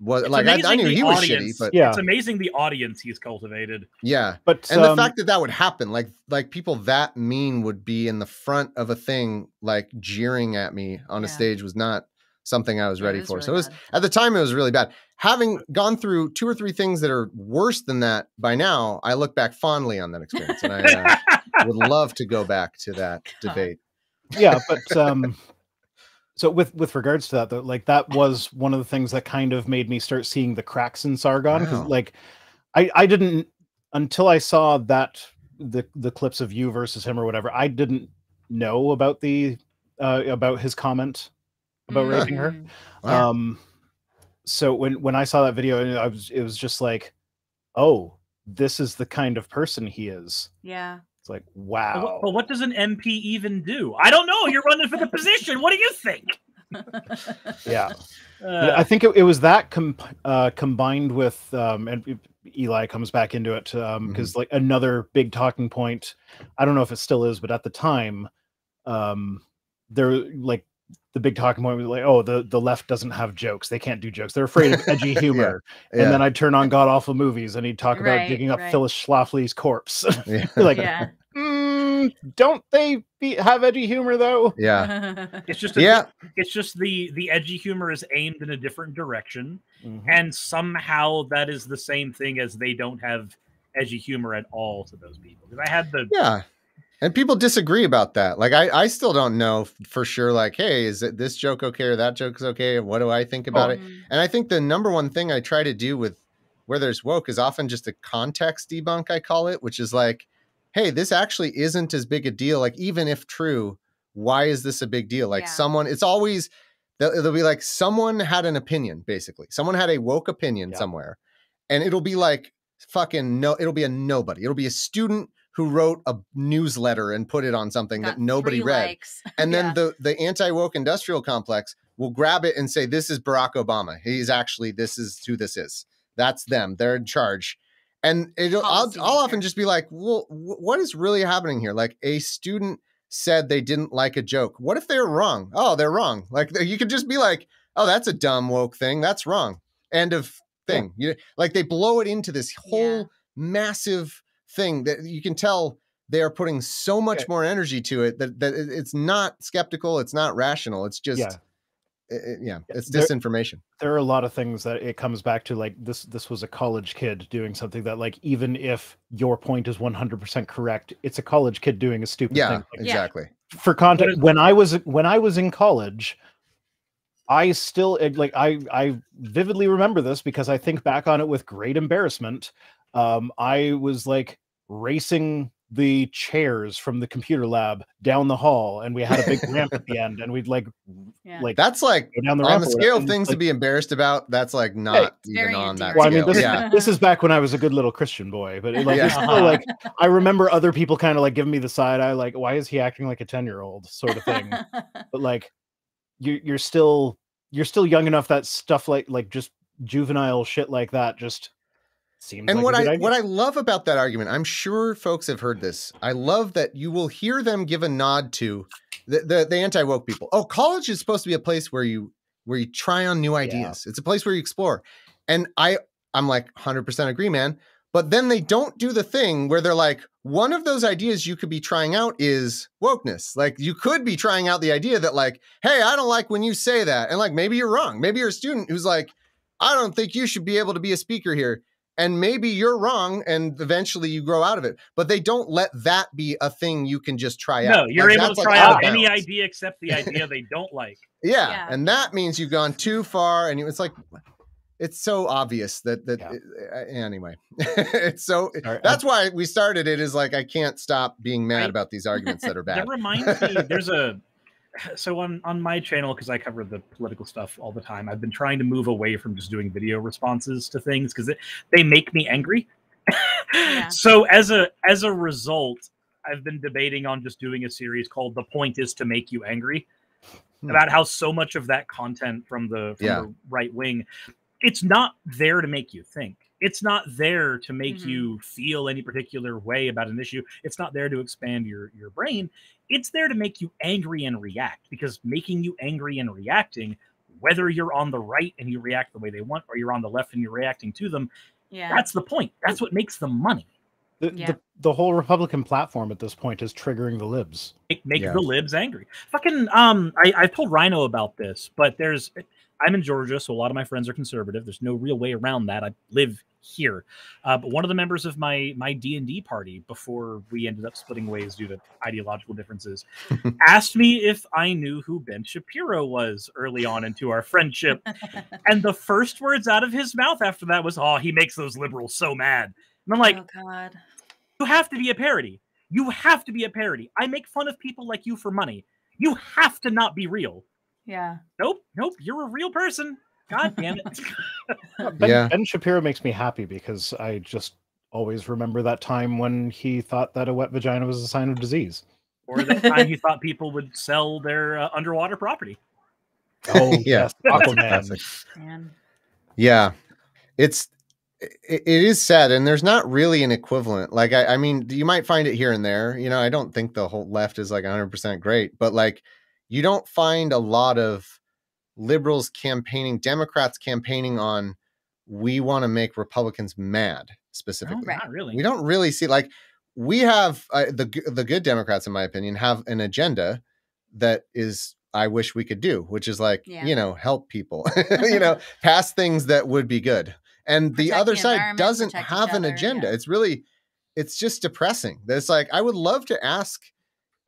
was It's like I, I knew the he was audience- shitty but Yeah. It's amazing the audience he's cultivated. yeah But and the um, fact that that would happen like like people that mean would be in the front of a thing like jeering at me on a stage was not something i was Yeah, ready was for really so it was bad. at the time it was really bad having gone through two or three things that are worse than that by now i look back fondly on that experience and i uh, would love to go back to that God. debate. yeah, but um, so with with regards to that though, like that was one of the things that kind of made me start seeing the cracks in Sargon because Wow. like I I didn't until I saw that the the clips of you versus him or whatever I didn't know about the uh, about his comment about raping her. Mm. Wow. Um, so when when I saw that video, and I was it was just like, oh, this is the kind of person he is. Yeah. It's like, But wow. what, but what does an MP even do? I don't know. You're running for the position. What do you think? yeah. Uh, I think it, it was that com- uh, combined with um, and Eli comes back into it because like another big talking point. I don't know if it still is, but at the time, um, there like the big talking point was like, oh, the the left doesn't have jokes; they can't do jokes. They're afraid of edgy humor. Yeah. And then I'd turn on God Awful Movies, and he'd talk about Right, digging up right. Phyllis Schlafly's corpse. like, yeah. "Mm, don't they be, have edgy humor though? yeah. it's just a, Yeah. It's just the the edgy humor is aimed in a different direction, Mhm. and somehow that is the same thing as they don't have edgy humor at all to those people. Because I had the Yeah. And people disagree about that. Like I, I still don't know for sure, like, hey, is it this joke okay or that joke is okay? And what do I think about it? Mm. And I think the number one thing I try to do with where there's woke is often just a context debunk, I call it, which is like, hey, this actually isn't as big a deal. Like, even if true, why is this a big deal? Like, Yeah. someone, it's always, they'll, it'll be like someone had an opinion, basically. Someone had a woke opinion Yeah. somewhere. And it'll be like fucking no, it'll be a nobody. It'll be a student who wrote a newsletter and put it on something Got that nobody three read likes. and then Yeah. the the anti woke industrial complex will grab it and say this is Barack Obama. He's actually this is who this is. That's them. They're in charge. And it'll, I'll, I'll often just be like, well, what is really happening here? Like a student said they didn't like a joke. What if they're wrong? Oh, they're wrong. Like you could just be like, oh, that's a dumb woke thing. That's wrong. End of thing. You like they blow it into this whole Yeah. massive thing that you can tell they are putting so much more energy to it that, that it's not skeptical it's not rational it's just Yeah. It- it- yeah it's There- disinformation. there are a lot of things that it comes back to like this this was a college kid doing something that like even if your point is 100% correct it's a college kid doing a stupid yeah thing. Like, Yeah. exactly. for context when i was when i was in college i still it- like i i vividly remember this because i think back on it with great embarrassment. Um i was like racing the chairs from the computer lab down the hall and we had a big ramp at the end and we'd like Yeah. like that's like down the on ramp the scale of whatever, and, things to be embarrassed about that's like not It's very even on that endearing. well, I mean, this, yeah this is back when I was a good little Christian boy, but it, like, Yeah. still, like I remember other people kind of like giving me the side eye, like, why is he acting like a ten year old, sort of thing. but like, you you're still you're still young enough that stuff like like just juvenile shit like that just Seems And like what I idea. what I love about that argument, I'm sure folks have heard this. I love that you will hear them give a nod to the the, the anti woke people. Oh, college is supposed to be a place where you where you try on new ideas. It's a place where you explore. And I I'm like 100% agree, man. But then they don't do the thing where they're like, one of those ideas you could be trying out is wokeness. Like you could be trying out the idea that like, hey, I don't like when you say that. And like maybe you're wrong. Maybe you're a student who's like, I don't think you should be able to be a speaker here. And maybe you're wrong, and eventually you grow out of it. But they don't let that be a thing you can just try out. No, you're Like, able that's, to like, try out out any idea except the idea they don't like. Yeah, Yeah. and that means you've gone too far, and it's like it's so obvious that that Yeah. uh, anyway. it's so Sorry, that's why we started it. Is like I can't stop being mad I- about these arguments that are bad. That reminds me, there's a so on on my channel because I cover the political stuff all the time. I've been trying to move away from just doing video responses to things because they make me angry. Yeah. So as a as a result, I've been debating on just doing a series called "The Point Is to Make You Angry," Hmm. about how so much of that content from the from Yeah. the right wing, it's not there to make you think. It's not there to make Mhm. you feel any particular way about an issue. It's not there to expand your your brain. It's there to make you angry and react because making you angry and reacting, whether you're on the right and you react the way they want or you're on the left and you're reacting to them, Yeah. that's the point. That's what makes them money. the, Yeah. the, the whole Republican platform at this point is triggering the libs. Make, make Yeah. the libs angry. Fucking um I, I told Rhino about this, but there's I'm in Georgia, so a lot of my friends are conservative. There's no real way around that. I live here. Uh, but one of the members of my my D and D party, before we ended up splitting ways due to ideological differences, asked me if I knew who Ben Shapiro was early on into our friendship. and the first words out of his mouth after that was, "Oh, he makes those liberals so mad." And I'm like, oh God. you have to be a parody. You have to be a parody. I make fun of people like you for money. You have to not be real. Yeah. Nope, nope. You're a real person. God damn it. Uh, Ben, Yeah. ben Shapiro makes me happy because I just always remember that time when he thought that a wet vagina was a sign of disease. or the time he thought people would sell their uh, underwater property. Oh Yeah. yes, Aquaman. Man. Yeah, it's it, it is sad, and there's not really an equivalent. Like, I, I mean, you might find it here and there. You know, I don't think the whole left is like 100 percent great, but like, you don't find a lot of liberals campaigning, Democrats campaigning on we want to make Republicans mad specifically. Right. Not really. We don't really see like we have uh, the the good Democrats, in my opinion, have an agenda that is I wish we could do, which is like Yeah. you know help people, you know, pass things that would be good. And the other the side doesn't protect each have an agenda. yeah. It's really, it's just depressing. It's like I would love to ask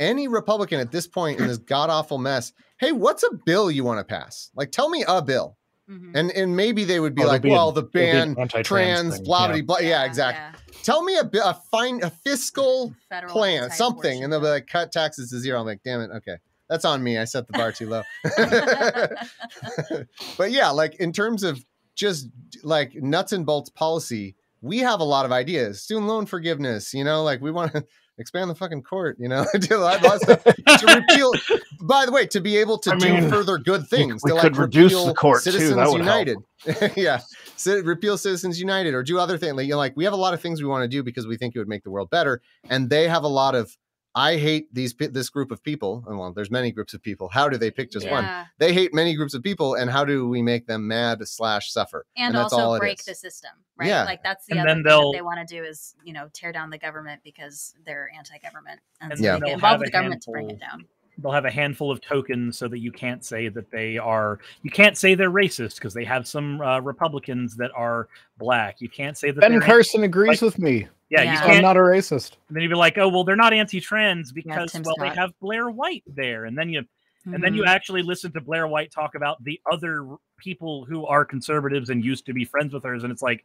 any Republican at this point in this god awful mess, hey, what's a bill you want to pass? Like, tell me a bill, Mhm. and and maybe they would be Oh, like, be a- well, the there'll be an ban anti-trans trans, thing, blah yeah. blah blah. Yeah, exactly. Tell me a bit a fine a fiscal Federal plan, anti-abortion something, and they'll be like, cut taxes to zero. I'm like, damn it, okay, that's on me. I set the bar too low. but yeah, like in terms of just like nuts and bolts policy, we have a lot of ideas. Student loan forgiveness, you know, like we want to expand the fucking court, you know, do a lot, lot of stuff to repeal. By the way, to be able to I do mean, further good things, we to could like reduce the court, too. That Citizens help. United. yeah, repeal Citizens United or do other things. Like, you know, like we have a lot of things we want to do because we think it would make the world better, and they have a lot of. I hate these pe- this group of people. and Well, there's many groups of people. How do they pick just one? They hate many groups of people, and how do we make them mad slash suffer? And, that's also it break the system, right? Yeah. Like that's the And other then thing that they'll- they want to do is, you know, tear down the government because they're anti-government, and, And so then they they'll get involved have with a the government to bring it handful- down. They'll have a handful of tokens so that you can't say that they are. You can't say they're racist because they have some uh, Republicans that are black. You can't say that. Ben they're Carson agrees like- with me. Yeah, Yeah. you I'm can't. a racist. and then you'd be like, oh well, they're not anti-trans because Tim well they have Blair White there, and then you and then you actually listen to Blair White talk about the other people who are conservatives and used to be friends with hers, and it's like,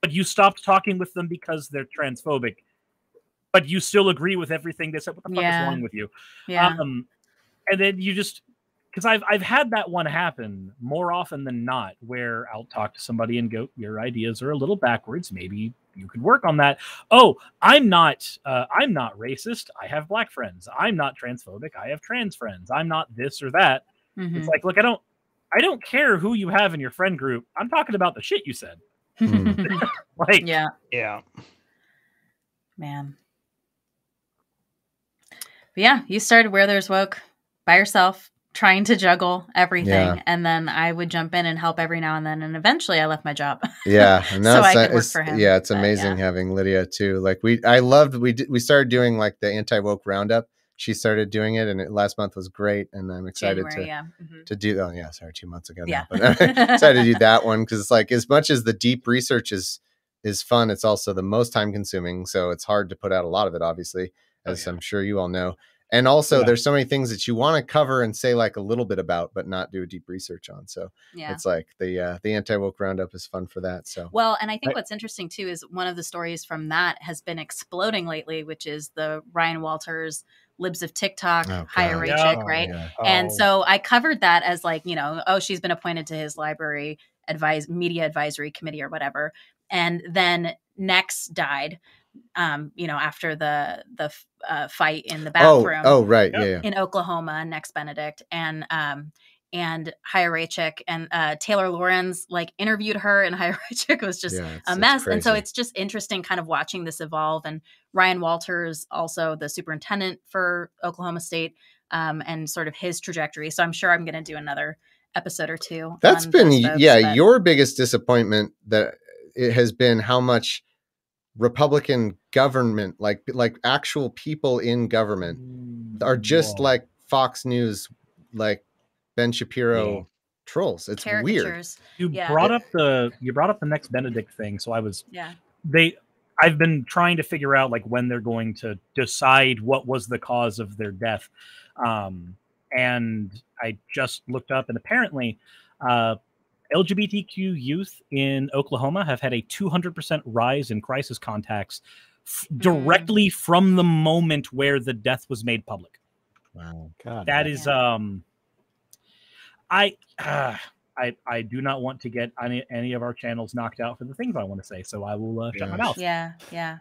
but you stopped talking with them because they're transphobic, but you still agree with everything they said. What the fuck Yeah. is wrong with you? yeah, Um, and then you just because I've I've had that one happen more often than not, where I'll talk to somebody and go, "Your ideas are a little backwards. Maybe you could work on that." Oh, I'm not uh, I'm not racist. I have black friends. I'm not transphobic. I have trans friends. I'm not this or that. Mhm. It's like, look, I don't I don't care who you have in your friend group. I'm talking about the shit you said. Mm. Like, yeah, Yeah. man. But yeah, you started where there's woke by yourself, trying to juggle everything, Yeah. and then I would jump in and help every now and then, and eventually I left my job. yeah and So I could work for him, yeah it's but amazing yeah. having lydia too like we i loved we did we started doing like the anti-woke roundup she started doing it and it, last month was great and i'm excited January, to yeah. mhm. to do oh yeah sorry two months ago Yeah. now, but I'm excited to do that one because it's like as much as the deep research is is fun it's also the most time consuming so it's hard to put out a lot of it obviously Oh, as yeah. i'm sure you all know and also Yeah. there's so many things that you want to cover and say like a little bit about but not do a deep research on so Yeah. it's like the uh the anti-woke roundup is fun for that so Well, and I think I- what's interesting too is one of the stories from that has been exploding lately, which is the Ryan Walters Libs of TikTok, Oh, hire God. Yeah. chick, right? yeah. And Oh. so I covered that as like, you know, oh, she's been appointed to his library advise media advisory committee or whatever. And then Nex died, um, you know, after the the uh, fight in the oh bathroom oh right Yep. yeah yeah in Oklahoma, Nex Benedict, and um, and Chaya Raichik and uh, Taylor Lorenz like interviewed her, and Chaya Raichik was just Yeah, a mess. And so it's just interesting kind of watching this evolve. And Ryan Walters, also the superintendent for Oklahoma State, um, and sort of his trajectory. So I'm sure I'm going to do another episode or two. That's been those folks, yeah but- your biggest disappointment that it has been how much Republican government like like actual people in government are just Whoa. like Fox News like Ben Shapiro Yeah. trolls. It's weird. you yeah. brought up the you brought up the Nex Benedict thing, so I was Yeah. they I've been trying to figure out like when they're going to decide what was the cause of their death. Um, and I just looked up and apparently uh, LGBTQ youth in Oklahoma have had a 200% rise in crisis contacts f- Mm. directly from the moment where the death was made public. Wow. God. That man. is um I uh, I I do not want to get any any of our channels knocked out for the things I want to say, so I will uh, shut my mouth. Yeah, yeah.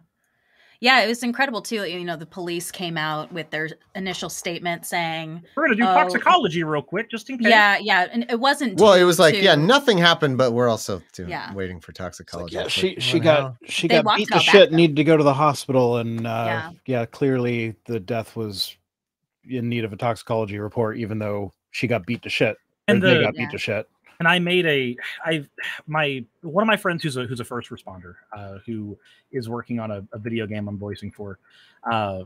Yeah, it was incredible too. You know, the police came out with their initial statement saying, We're gonna do Oh. toxicology real quick, just in case. "Yeah, yeah," and it wasn't. Well, it was like, yeah, nothing happened, but we're also doing, Yeah. waiting for It's like, toxicology. yeah, she like, she got hell? she They got beat it to shit, though. needed to go to the hospital, and uh, Yeah. yeah. clearly the death was in need of a toxicology report, even though she got beat to shit. or And they the got beat to shit. And I made a I my one of my friends who's a who's a first responder uh, who is working on a, a video game I'm voicing for uh,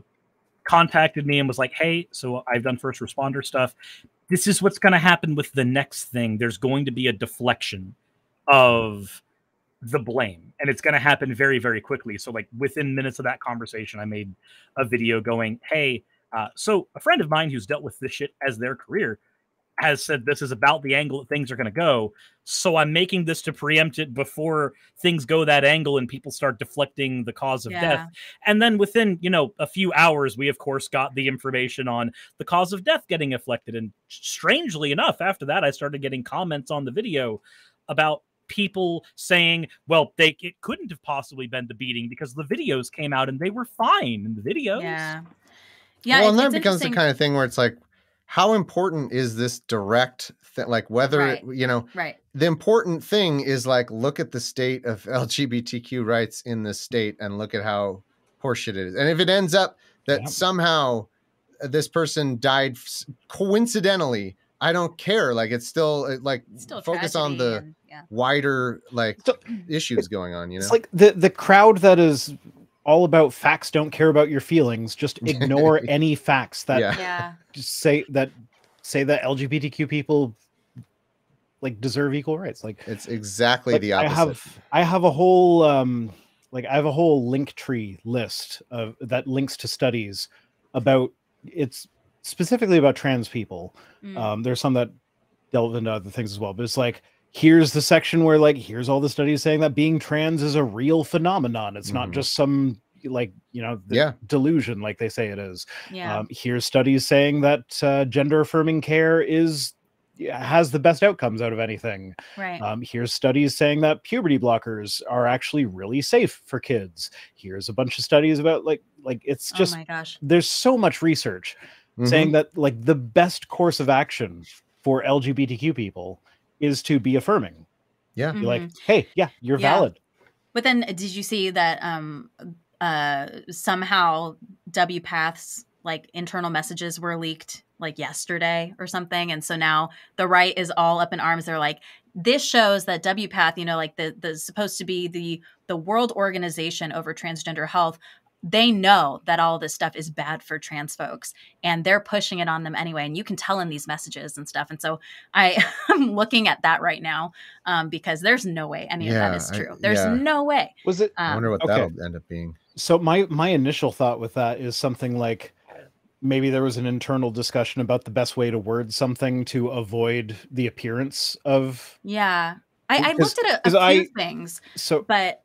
contacted me and was like, "Hey, so I've done first responder stuff. This is what's going to happen with the next thing. There's going to be a deflection of the blame, and it's going to happen very very quickly. So like within minutes of that conversation, I made a video going, "Hey." Uh, so a friend of mine who's dealt with this shit as their career has said this is about the angle that things are going to go. So I'm making this to preempt it before things go that angle and people start deflecting the cause of Yeah. death. And then within, you know, a few hours, we of course got the information on the cause of death getting afflicted. And strangely enough, after that, I started getting comments on the video about people saying, well, they it couldn't have possibly been the beating because the videos came out and they were fine in the videos. Yeah, yeah. well, and then it becomes the kind of thing where it's like, how important is this direct thing? Like whether Right. you know right. the important thing is like look at the state of LGBTQ rights in this state and look at how horseshit it is. And if it ends up that Yep. somehow uh, this person died coincidentally, I don't care. Like it's still uh, like It's still focus on the and- yeah. wider like So- issues going on. You know, It's like the the crowd that is all about facts don't care about your feelings. Just ignore any facts that yeah, Yeah, just say that say that LGBTQ people like deserve equal rights. Like it's exactly like, the I opposite. have I have a whole um like I have a whole link tree list of that links to studies about it's specifically about trans people. Mm. Um there's some that delve into other things as well, but it's like here's the section where like here's all the studies saying that being trans is a real phenomenon. It's not Mhm. just some like you know the Yeah. delusion like they say it is. yeah. Um, here's studies saying that uh, gender affirming care is has the best outcomes out of anything. right. Um, here's studies saying that puberty blockers are actually really safe for kids. Here's a bunch of studies about like like it's just oh my gosh. there's so much research Mhm. saying that like the best course of action for LGBTQ people is to be affirming. yeah, Be like, hey, yeah, you're Yeah. valid. But then, did you see that um, uh, somehow WPATH's like internal messages were leaked like yesterday or something, and so now the right is all up in arms. They're like, this shows that WPATH, you know, like the the supposed to be the the World Organization over Transgender Health, they know that all this stuff is bad for trans folks and they're pushing it on them anyway and you can tell in these messages and stuff and so i am looking at that right now um, because there's no way any Yeah, of that is I- true there's yeah. no way Was it I um, wonder what okay. that'll end up being. so my my initial thought with that is something like maybe there was an internal discussion about the best way to word something to avoid the appearance of yeah i, I looked at a, 'cause a few I- things so but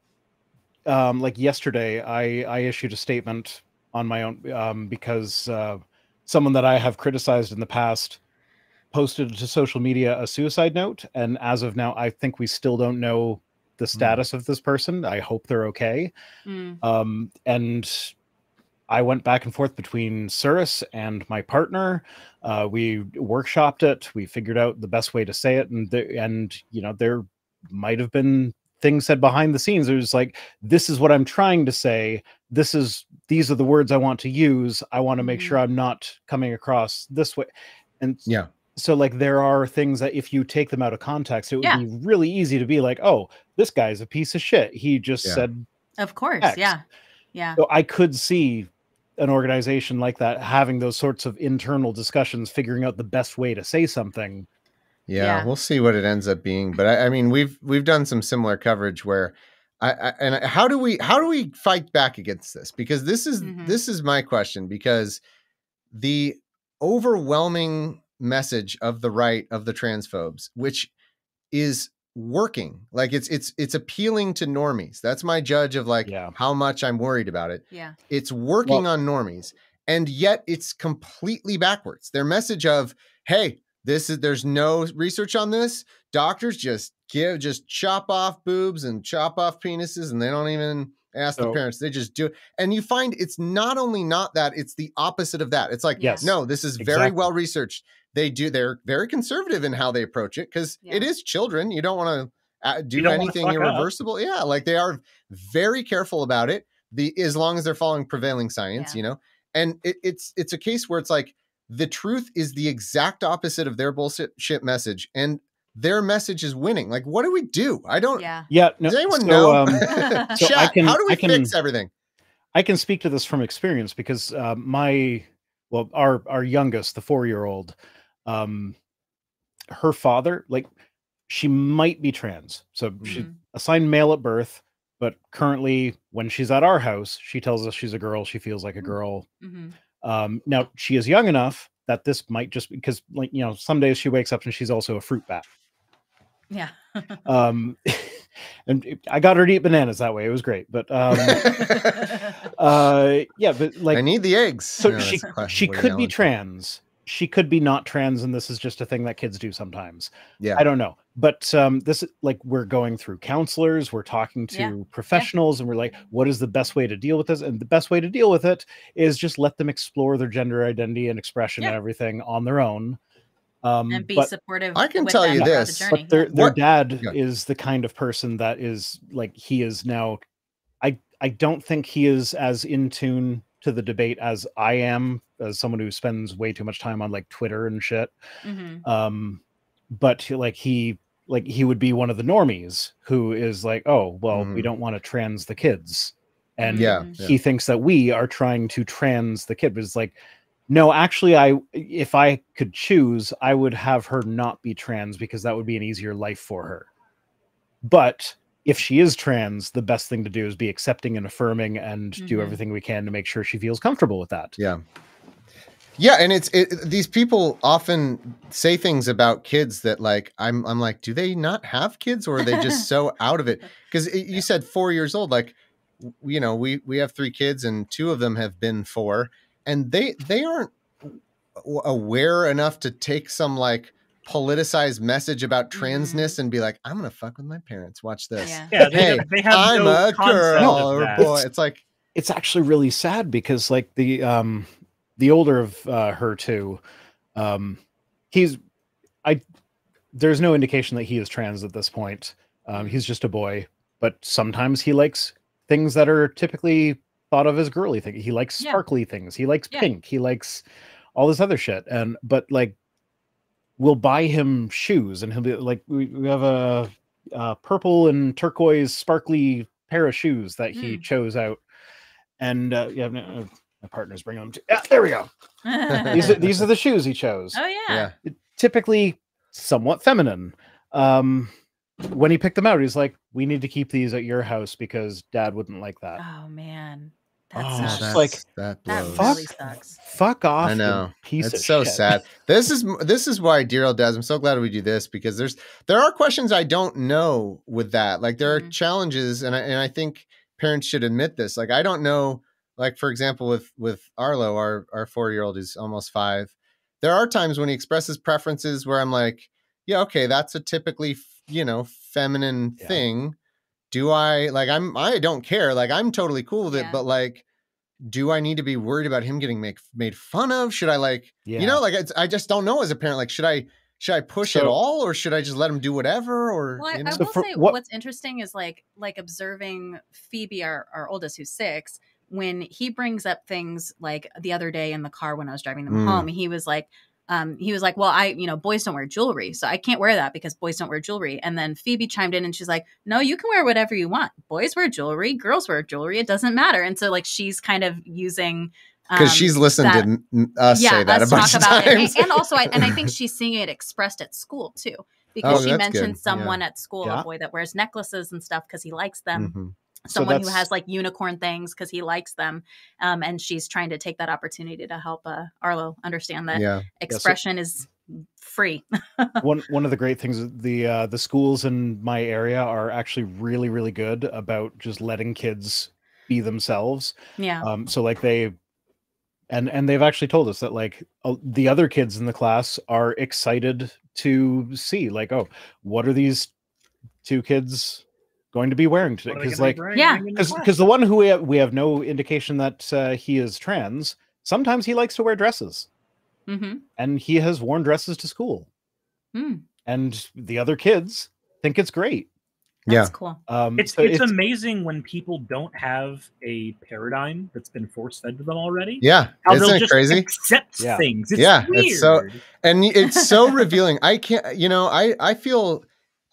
um like yesterday i i issued a statement on my own um because uh someone that i have criticized in the past posted to social media a suicide note and as of now i think we still don't know the status of this person i hope they're okay mm, um, and I went back and forth between Cirrus and my partner. Uh, we workshopped it. We figured out the best way to say it, and the, and you know there might have been things said behind the scenes. It was like this is what I'm trying to say. This is these are the words I want to use. I want to make Mhm. sure I'm not coming across this way. And Yeah. so like there are things that if you take them out of context, it would Yeah. be really easy to be like, oh, this guy's a piece of shit. He just Yeah. said of course X. yeah yeah so I could see an organization like that having those sorts of internal discussions, figuring out the best way to say something. Yeah, Yeah. we'll see what it ends up being. But I, I mean, we've we've done some similar coverage where I, I and how do we how do we fight back against this? Because this is Mhm. this is my question because the overwhelming message of the right of the transphobes, which is working, like it's it's it's appealing to normies. That's my judge of like Yeah. how much I'm worried about it yeah it's working Well- on normies and yet it's completely backwards their message of hey this is there's no research on this. Doctors just give just chop off boobs and chop off penises and they don't even ask the parents. They just do it. And you find it's not only not that it's the opposite of that. It's like Yes. no this is very well researched. They do they're very conservative in how they approach it because it Yeah. is children. You don't want to uh, do anything fuck up. irreversible. Yeah like they are very careful about it the as long as they're following prevailing science Yeah. you know? And it, it's it's a case where it's like the truth is the exact opposite of their bullshit message and their message is winning like what do we do i don't yeah Yeah. No, does anyone so, know um, So Chat, I can- how do we I can- fix everything I can speak to this from experience because uh, my, well, our our youngest, the four year old, um, her father, like, she might be trans, so she's Mhm. assigned male at birth. But currently, when she's at our house, she tells us she's a girl. She feels like a Mm. girl. Mhm. Um, now she is young enough that this might just because, like, you know, some days she wakes up and she's also a fruit bat. yeah Um, and I got her to eat bananas that way. It was great. But um, uh, yeah, but like i need the eggs so You know, she she could be trans. She could be not trans, and this is just a thing that kids do sometimes. yeah I don't know, but um, this is like we're going through counselors, we're talking to Yeah. professionals, and we're like, what is the best way to deal with this? And the best way to deal with it is just let them explore their gender identity and expression and everything on their own. Um, and be but supportive I can with tell them you this, the but their their What- dad Yeah. is the kind of person that is like he is now i i don't think he is as in tune to the debate as i am as someone who spends way too much time on like twitter and shit Mhm. um but like he like he would be one of the normies who is like oh well we Mhm. don't want to trans the kids and yeah, Mhm. yeah. he thinks that we are trying to trans the kid but it's like no actually i if i could choose i would have her not be trans because that would be an easier life for her but if she is trans the best thing to do is be accepting and affirming and do Mhm. everything we can to make sure she feels comfortable with that Yeah. Yeah, and it's it, these people often say things about kids that like I'm I'm like, do they not have kids or are they just so out of it? Because you said four years old, like you know, we we have three kids and two of them have been four, and they they aren't aware enough to take some like politicized message about transness and be like, I'm gonna fuck with my parents. Watch this. Yeah. Yeah, they, Hey, have, they have I'm no a girl or boy. It's like it's actually really sad because like the um the older of uh, her two um he's i there's no indication that he is trans at this point um he's just a boy but sometimes he likes things that are typically thought of as girly things. He likes Yeah. sparkly things. He likes Yeah. pink. He likes all this other shit. And but like we'll buy him shoes and he'll be like we, we have a, a purple and turquoise sparkly pair of shoes that he Mm. chose out. And uh, yeah, uh, my partner's bringing them to. Yeah, there we go. These are these are the shoes he chose oh yeah. Yeah. typically somewhat feminine. Um, when he picked them out, he's like, "We need to keep these at your house because Dad wouldn't like that." Oh man. That Oh, sucks. it's just like- that that blows. really Fuck. sucks. Fuck off! I know. Piece it's of so shit. sad. This is this is why dear old dads. I'm so glad we do this because there's there are questions I don't know with that. Like there are Mhm. challenges, and I, and I think parents should admit this. Like I don't know. Like for example, with with Arlo, our our four year old is almost five. There are times when he expresses preferences where I'm like, yeah, okay, that's a typically you know feminine Yeah. thing. Do I like? I'm I don't care. Like I'm totally cool with it, Yeah. but like. Do I need to be worried about him getting make, made fun of? Should I like Yeah. you know like it's, i just don't know as a parent like should i should i push it So- all or should i just let him do whatever or Well, I, you know? I So will for say what- what's interesting is like like observing Phoebe, our, our oldest, who's six, when he brings up things like the other day in the car when I was driving them Mm. home, he was like, um, he was like, Well, I, you know, boys don't wear jewelry, so I can't wear that because boys don't wear jewelry. And then Phoebe chimed in and she's like, No, you can wear whatever you want. Boys wear jewelry, girls wear jewelry, it doesn't matter. And so like she's kind of using because um, she's listened that- to n- us say that a us bunch talk of about times it. And, and also, I, and I think she's seeing it expressed at school too, because Oh, she mentioned good. Yeah. someone at school, Yeah. a boy that wears necklaces and stuff because he likes them. So Someone who has like unicorn things because he likes them, um, and she's trying to take that opportunity to help uh, Arlo understand that yeah expression is free. one one of the great things the uh, the schools in my area are actually really really good about just letting kids be themselves. yeah, Um, so like they and and they've actually told us that like uh, the other kids in the class are excited to see like oh what are these two kids going to be wearing today What are they because like bring- Yeah. bring in the because because the one who we have, we have no indication that uh, he is trans sometimes he likes to wear dresses hmm and he has worn dresses to school Mm, and the other kids think it's great that's Yeah. cool. um It's so it's amazing when people don't have a paradigm that's been force fed to them already. yeah How isn't they'll it just crazy accept Yeah. things. It's Yeah, weird. it's so- and it's so revealing i can't you know i i feel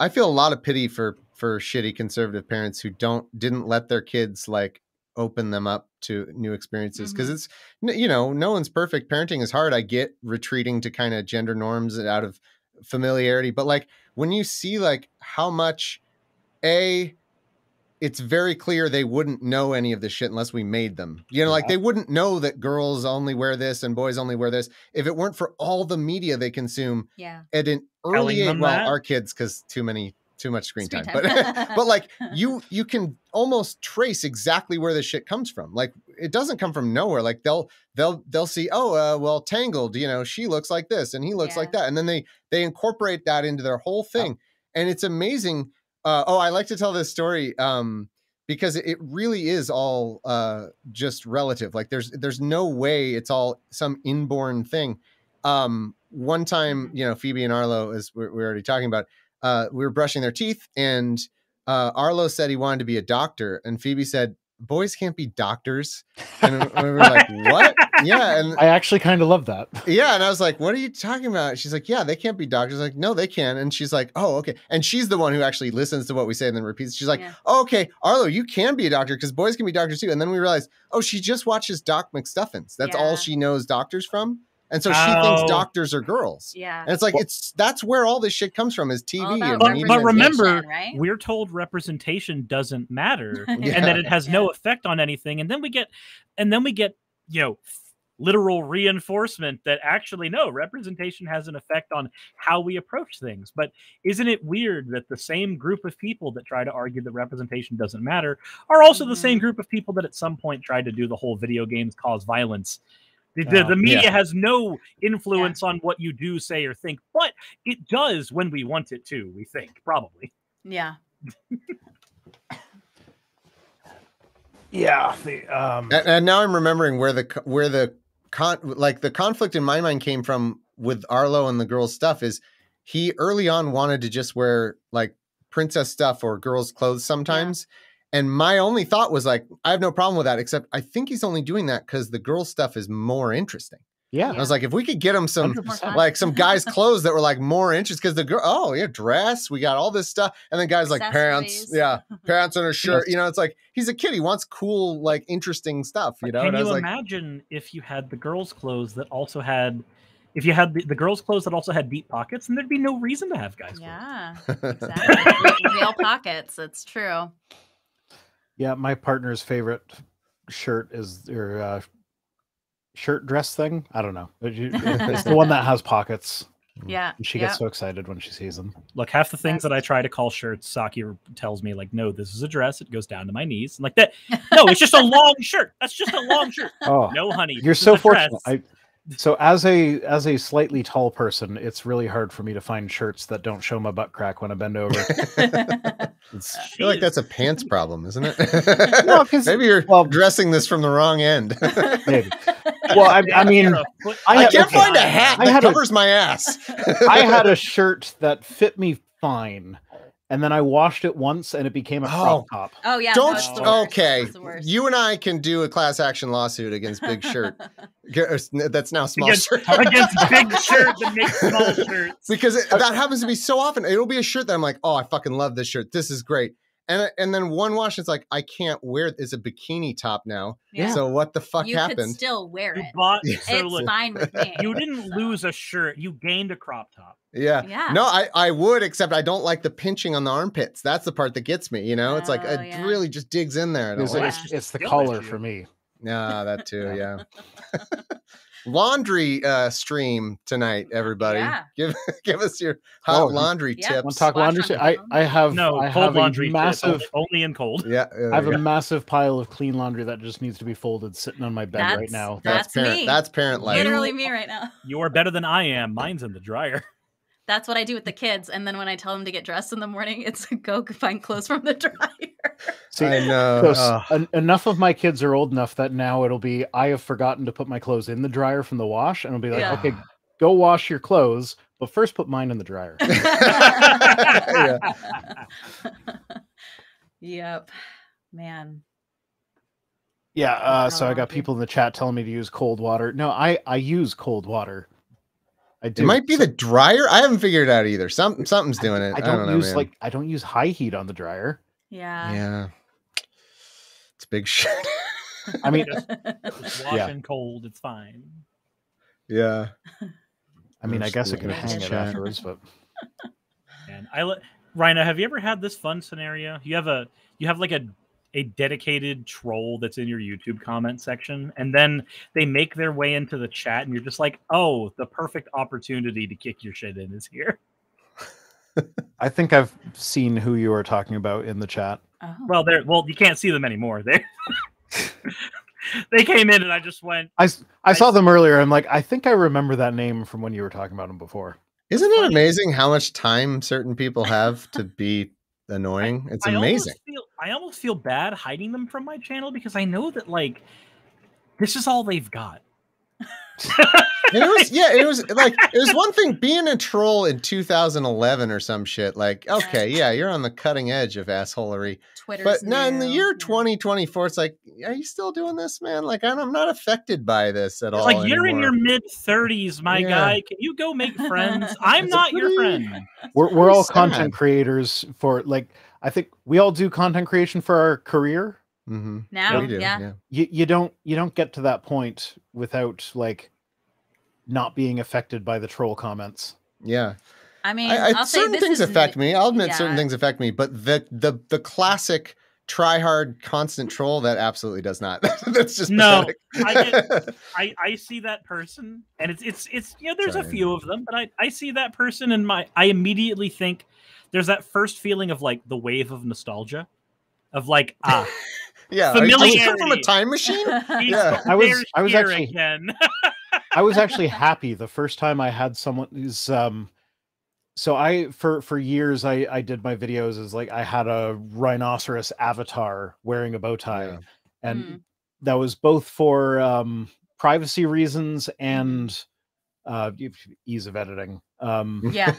i feel a lot of pity for for shitty conservative parents who don't didn't let their kids like open them up to new experiences because Mhm. it's you know no one's perfect parenting is hard i get retreating to kind of gender norms out of familiarity but like when you see like how much a it's very clear they wouldn't know any of this shit unless we made them. You know, like they wouldn't know that girls only wear this and boys only wear this if it weren't for all the media they consume Yeah, at an early age. Well, that? our kids, because too many, too much screen, Screen time. time. But but like you you can almost trace exactly where this shit comes from. Like it doesn't come from nowhere. Like they'll they'll they'll see, oh uh, well, Tangled, you know, she looks like this and he looks like that, and then they they incorporate that into their whole thing, and it's amazing. Uh, oh, I like to tell this story. Um, because it really is all uh just relative like there's there's no way it's all some inborn thing um one time you know phoebe and arlo as we're, we're already talking about uh we were brushing their teeth and uh arlo said he wanted to be a doctor and phoebe said boys can't be doctors and we were like what yeah and i actually kind of love that yeah, and I was like, "What are you talking about?" She's like, "Yeah, they can't be doctors." like, "No, they can." And she's like, "Oh, okay." And she's the one who actually listens to what we say and then repeats. She's like, Yeah. oh, "Okay, Arlo, you can be a doctor because boys can be doctors too." And then we realized, oh, she just watches Doc McStuffins. That's all she knows doctors from, and so she Oh. thinks doctors are girls. yeah. And it's like it's that's where all this shit comes from is TV and But- but remember, right? We're told representation doesn't matter Yeah. and that it has no effect on anything. And then we get and then we get, you know, literal reinforcement that actually no representation has an effect on how we approach things but isn't it weird that the same group of people that try to argue that representation doesn't matter are also the same Mhm. group of people that at some point tried to do the whole video games cause violence the, the, Oh, the media yeah. has no influence on what you do say or think but it does when we want it to we think probably yeah. yeah the um and, and now I'm remembering where the where the con like the conflict in my mind came from with Arlo and the girls' stuff is he early on wanted to just wear like princess stuff or girls' clothes sometimes. And my only thought was like, I have no problem with that, except I think he's only doing that because the girl stuff is more interesting. Yeah. I was like, if we could get him some 100%. like some guys' clothes that were like more interesting because the girl, oh yeah, dress, we got all this stuff, and then guys like pants, yeah, pants and a shirt. You know, it's like he's a kid. He wants cool, like interesting stuff. You know, Can and I you was like, imagine if you had the girls' clothes that also had, if you had the, the girls' clothes that also had deep pockets, then there'd be no reason to have guys' clothes. Yeah, exactly. Real- Real pockets. It's true. Yeah, my partner's favorite shirt is or uh, shirt dress thing. I don't know. It's the one that has pockets. Yeah. And she yeah. gets so excited when she sees them. Look, half the things that I try to call shirts, Saki tells me like, "No, this is a dress. It goes down to my knees." I'm like that. No, it's just a long shirt. That's just a long shirt. Oh, No, honey, you're so fortunate. dress. I so as a as a slightly tall person, it's really hard for me to find shirts that don't show my butt crack when I bend over. It's, uh, I feel like that's a pants problem, isn't it? No, 'cause- maybe you're well- dressing this from the wrong end. maybe. Well, I, I mean, You're I I can't okay. find a hat I that had a- covers my ass. I had a shirt that fit me fine, and then I washed it once, and it became a crop Oh. top. oh yeah. Don't no, the worst. okay. It's the worst. You and I can do a class action lawsuit against Big Shirt. G- or s- That's now small against, shirt. against big shirt that makes small shirts. because it, that happens to me so often. It'll be a shirt that I'm like, oh, I fucking love this shirt. This is great. And uh, and then one wash, it's like I can't wear it. It's a bikini top now. Yeah. So what the fuck you could happened? still wear You it. bought. Yeah. So it's look, fine with me. you didn't lose a shirt. You gained a crop top. Yeah. Yeah. No, I I would, except I don't like the pinching on the armpits. That's the part that gets me. You know, it's like Oh, it yeah. really just digs in there. It's, like Yeah. it's, just it's the skill collar for me. Yeah, that too. Yeah. laundry uh stream tonight, everybody. Yeah. Give give us your hot Oh, laundry yeah. tips. Want to talk laundry? I. I have No, I cold have laundry. a tip, massive only in cold. Yeah, I have we a go. massive pile of clean laundry that just needs to be folded, sitting on my bed right now. that's, That's parent. me. That's parent life. Literally me right now. You are better than I am. Mine's in the dryer. That's what I do with the kids. And then when I tell them to get dressed in the morning, it's go find clothes from the dryer. See, I know. so s- Ugh. en- enough of my kids are old enough that now it'll be I have forgotten to put my clothes in the dryer from the wash, and it'll be like, Yeah. okay, go wash your clothes, but first put mine in the dryer. Yeah. yep. Man. Yeah, uh, so I got people in the chat telling me to use cold water. No, I I use cold water. I do. It might be So the dryer. I haven't figured it out either. Some something's doing it. I don't, know, use man. like I don't use high heat on the dryer. Yeah. Yeah. It's big shit. I mean, Just wash Yeah. in cold. It's fine. yeah. I mean, I There's guess I the can hang it chat. afterwards, but And I let Rhina, have you ever had this fun scenario? You have a you have like a a dedicated troll that's in your YouTube comment section, and then they make their way into the chat, and you're just like, oh, the perfect opportunity to kick your shit in is here. I think I've seen who you are talking about in the chat. Oh. Well, they're well, you can't see them anymore. They they came in, and I just went, I I saw s- them earlier. I'm like, I think I remember that name from when you were talking about him before. Isn't it amazing how much time certain people have to be annoying? It's I almost amazing. feel I almost feel bad hiding them from my channel because I know that like this is all they've got. And it was yeah, it was like it was one thing being a troll in 2011 or some shit. Like, okay, yeah, you're on the cutting edge of assholery. Twitter's But now in the year 2024, it's like, are you still doing this, man? Like, I'm I'm not affected by this at It's all. like you're in your mid 30s, my Yeah. guy. Can you go make friends? I'm It's a not your friend. We're we're all sad. content creators for like I think we all do content creation for our career. Mhm. Now, We do, yeah. You you don't you don't get to that point without like not being affected by the troll comments. yeah. I mean, I, I, will say certain this things is affect n- me. I'll admit certain things affect me, but the the the classic try hard constant troll that absolutely does not. That's just No, pathetic. I I, I see that person, and it's it's it's you know there's a few of them, but I I see that person, and my I immediately think there's that first feeling of like the wave of nostalgia, of like ah yeah, are you- are you come from a time machine? he's- Yeah. I was- I was actually- again. I was actually happy the first time I had someone who's um so I for for years I I did my videos as like I had a rhinoceros avatar wearing a bow tie Yeah. and Mm. that was both for um privacy reasons and uh, ease of editing. Um, Yeah.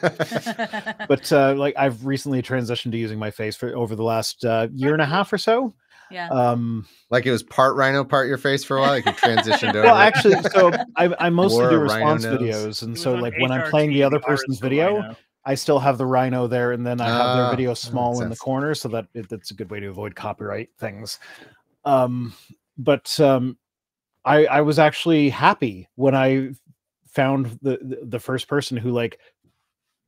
but uh, like I've recently transitioned to using my face for over the last uh, year and a half or so. Yeah. Um, like it was part rhino, part your face for a while. Like you transitioned over. well, actually, so I, I mostly Wore do response videos, and so on like when I'm playing the other person's video, I still have the rhino there, and then I have Ah, their video small makes in the corner, so that it, that's a good way to avoid copyright things. Um, but um, I I was actually happy when I found the the- the first person who like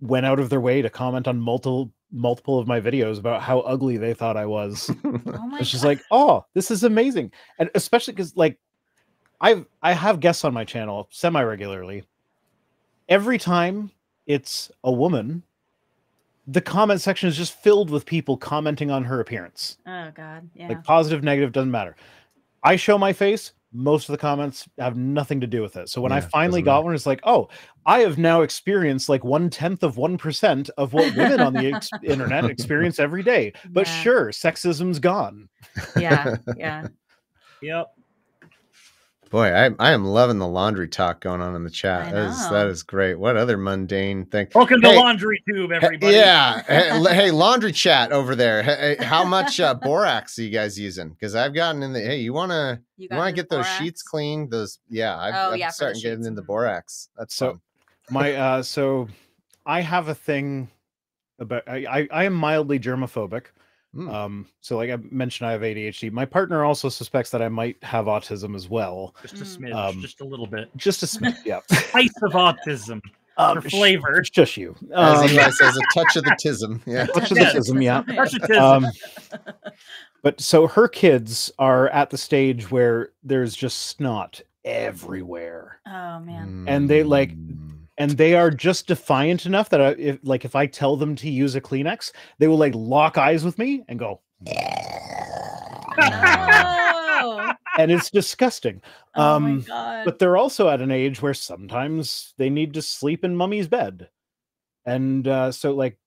went out of their way to comment on multiple multiple of my videos about how ugly they thought I was. oh It's just God. like, oh, this is amazing, and especially because like I've I have guests on my channel semi regularly. Every time it's a woman, the comment section is just filled with people commenting on her appearance, oh god. Yeah. like positive, negative, doesn't matter. I show my face. Most of the comments have nothing to do with it. So when I finally got matter. one, it's like, oh, I have now experienced like one tenth of one percent of what women on the ex- internet experience every day. But Yeah. sure, sexism's gone. yeah. Yeah. Yep. Boy, I, I am loving the laundry talk going on in the chat. I That is that know. is great. What other mundane thing? Welcome Hey, to Laundry Tube, everybody. Yeah. hey, hey, laundry chat over there. Hey, hey, how much uh, borax are you guys using? Because I've gotten in the. Hey, you wanna You, you got wanna get those sheets borax? clean? Those yeah. I've, Oh, I'm yeah, for starting getting sheets. into borax. That's So- fun. my uh so i have a thing about i i, I am mildly germophobic Mm. um so like i mentioned i have adhd my partner also suspects that i might have autism as well Just a Mm. smidge, Um, just a little bit. just a smidge yeah Ice of autism um, for sh- flavor. just you As um, Eli says, a touch of the tism. Yeah. touch of the tism, yeah Touch of tism. um but so her kids are at the stage where there's just snot everywhere Oh man. And they, like, Mm. And they are just defiant enough that I, if like if I tell them to use a Kleenex, they will like lock eyes with me and go, No. and it's disgusting. oh my Um, god. But they're also at an age where sometimes they need to sleep in mummy's bed, and uh, so like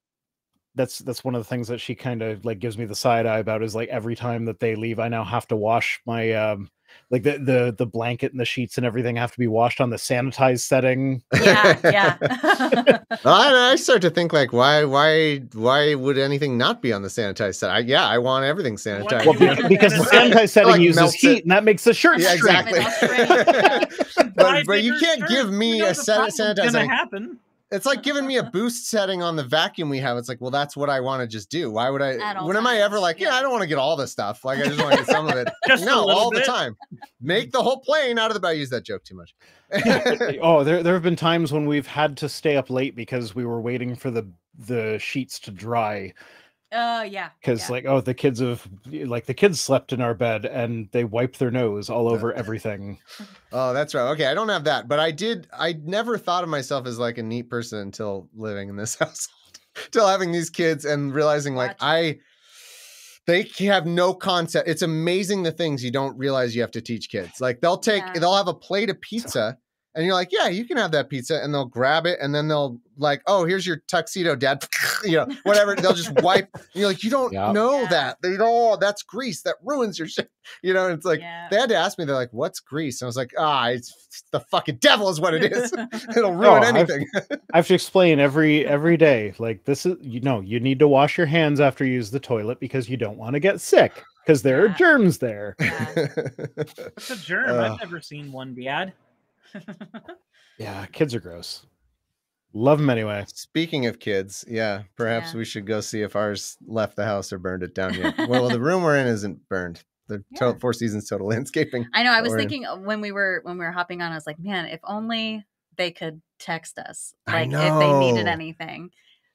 that's that's one of the things that she kind of like gives me the side eye about is like every time that they leave, I now have to wash my um like the the the blanket and the sheets and everything have to be washed on the sanitized setting. yeah, yeah. I, I start to think like, why, why, why would anything not be on the sanitized side? I, yeah, I want everything sanitized. Well, You be- want because the sanitize- sanitized setting Like uses heat, it. and that makes the shirt yeah, exactly. But, but you can't give me a the san- problem's sanitizer. gonna happen. It's like giving me a boost setting on the vacuum we have. It's like, well, that's what I want to just do. Why would I? At all When am I ever like, yeah, yeah. I don't want to get all this stuff. Like, I just want to get some of it. Just no, all bit. the time. Make the whole plane out of the. I use that joke too much. oh, there there have been times when we've had to stay up late because we were waiting for the the sheets to dry Oh yeah. because yeah. like oh the kids have like the kids slept in our bed and they wiped their nose all over everything. oh, that's right. Okay, I don't have that, but I did. I never thought of myself as like a neat person until living in this household, till having these kids and realizing like Gotcha. I. They have no concept. It's amazing the things you don't realize you have to teach kids. Like they'll take, Yeah. they'll have a plate of pizza, and you're like, "Yeah, you can have that pizza," and they'll grab it, and then they'll like, "Oh, here's your tuxedo, Dad." you know, whatever. They'll just wipe. And you're like, "You don't Yeah. know Yeah. that. They don't. Oh, that's grease. That ruins your shit." You know, and it's like yeah. they had to ask me. They're like, "What's grease?" And I was like, "Ah, it's the fucking devil is what it is. It'll ruin Oh, I've- anything." I have to explain every every day like this is you know you need to wash your hands after you use the toilet because you don't want to get sick because there are germs there. Yeah. What's a germ? Ugh. I've never seen one, Dad. Yeah, kids are gross. Love them anyway. Speaking of kids, yeah, perhaps Yeah. we should go see if ours left the house or burned it down yet. well, the room we're in isn't burned. The to- Yeah. Four Seasons Total Landscaping. I know. I was thinking uh, when we were when we were hopping on, I was like, man, if only they could text us, I like if they needed anything.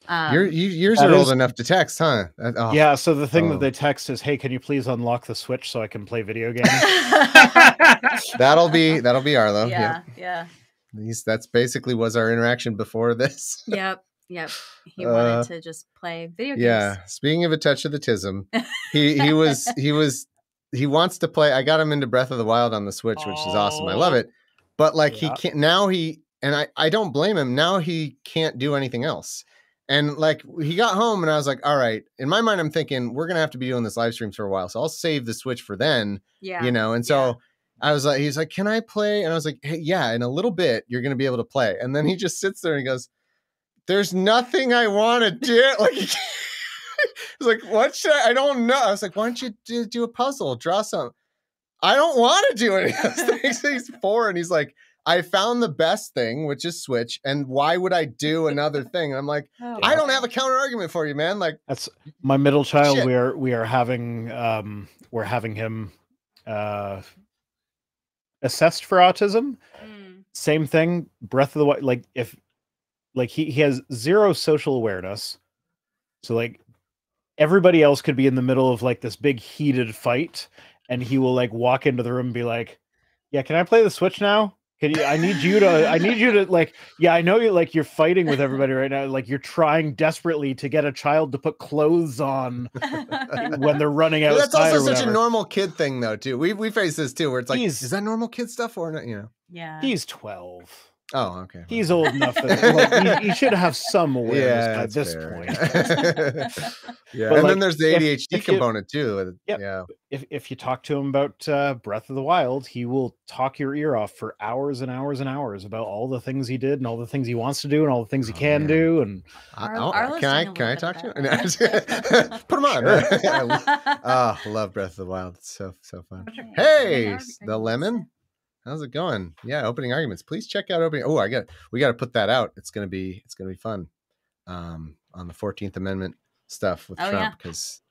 Um, Your you, yours that are old enough to text, huh? That- oh, Yeah, so the thing Oh. that they text is, "Hey, can you please unlock the switch so I can play video games?" That'll be that'll be Arlo. yeah, Yep. yeah, These that's basically was our interaction before this. yep, yep. He Uh, wanted to just play video games. Yeah. Speaking of a touch of the tism, he he was he was he wants to play. I got him into Breath of the Wild on the Switch, which is awesome. I love it. But like he can't now he and I I don't blame him. Now he can't do anything else. And like he got home and I was like, all right. In my mind, I'm thinking we're gonna have to be doing this live streams for a while. So I'll save the Switch for then, yeah. you know. And so I was like, he's like, can I play? And I was like, hey, yeah, in a little bit, you're going to be able to play. And then he just sits there and he goes, there's nothing I want to do. Like, he's like, what should I, I don't know. I was like, why don't you do, do a puzzle, draw some? I don't want to do any of those things. He's four and he's like, I found the best thing, which is Switch. And why would I do another thing? And I'm like, Oh, I don't have a counter argument for you, man. Like, That's my middle child. Shit. We are we are having um we're having him uh assessed for autism. Mm. Same thing. Breath of the Wild. Like if like he he has zero social awareness. So like everybody else could be in the middle of like this big heated fight, and he will like walk into the room and be like, "Yeah, can I play the Switch now?" Can you? I need you to. I need you to like. Yeah, I know you like you're fighting with everybody right now. Like you're trying desperately to get a child to put clothes on when they're running out. Well, outside. that's also such a normal kid thing, though. Too. We we face this too, where it's like, He's- is that normal kid stuff or not? You know? yeah. He's twelve. Oh, okay. He's old enough that like, he, he should have some awareness yeah, by this fair. point. yeah, But, and like, then there's the ADHD if you- component too. Yep. Yeah, if if you talk to him about uh, Breath of the Wild, he will talk your ear off for hours and hours and hours about all the things he did and all the things he wants to do and all the things he Oh, can man. do. And I- Ar- I'll- can I can I talk to of you? Put him on. Sure. I lo- oh, love Breath of the Wild. It's so so fun. Hey, the arguments. lemon. How's it going? Yeah, opening arguments. Please check out opening. Oh, I got we got to put that out. It's gonna be it's gonna be fun. Um, on the Fourteenth Amendment stuff with Oh, Trump yeah. because,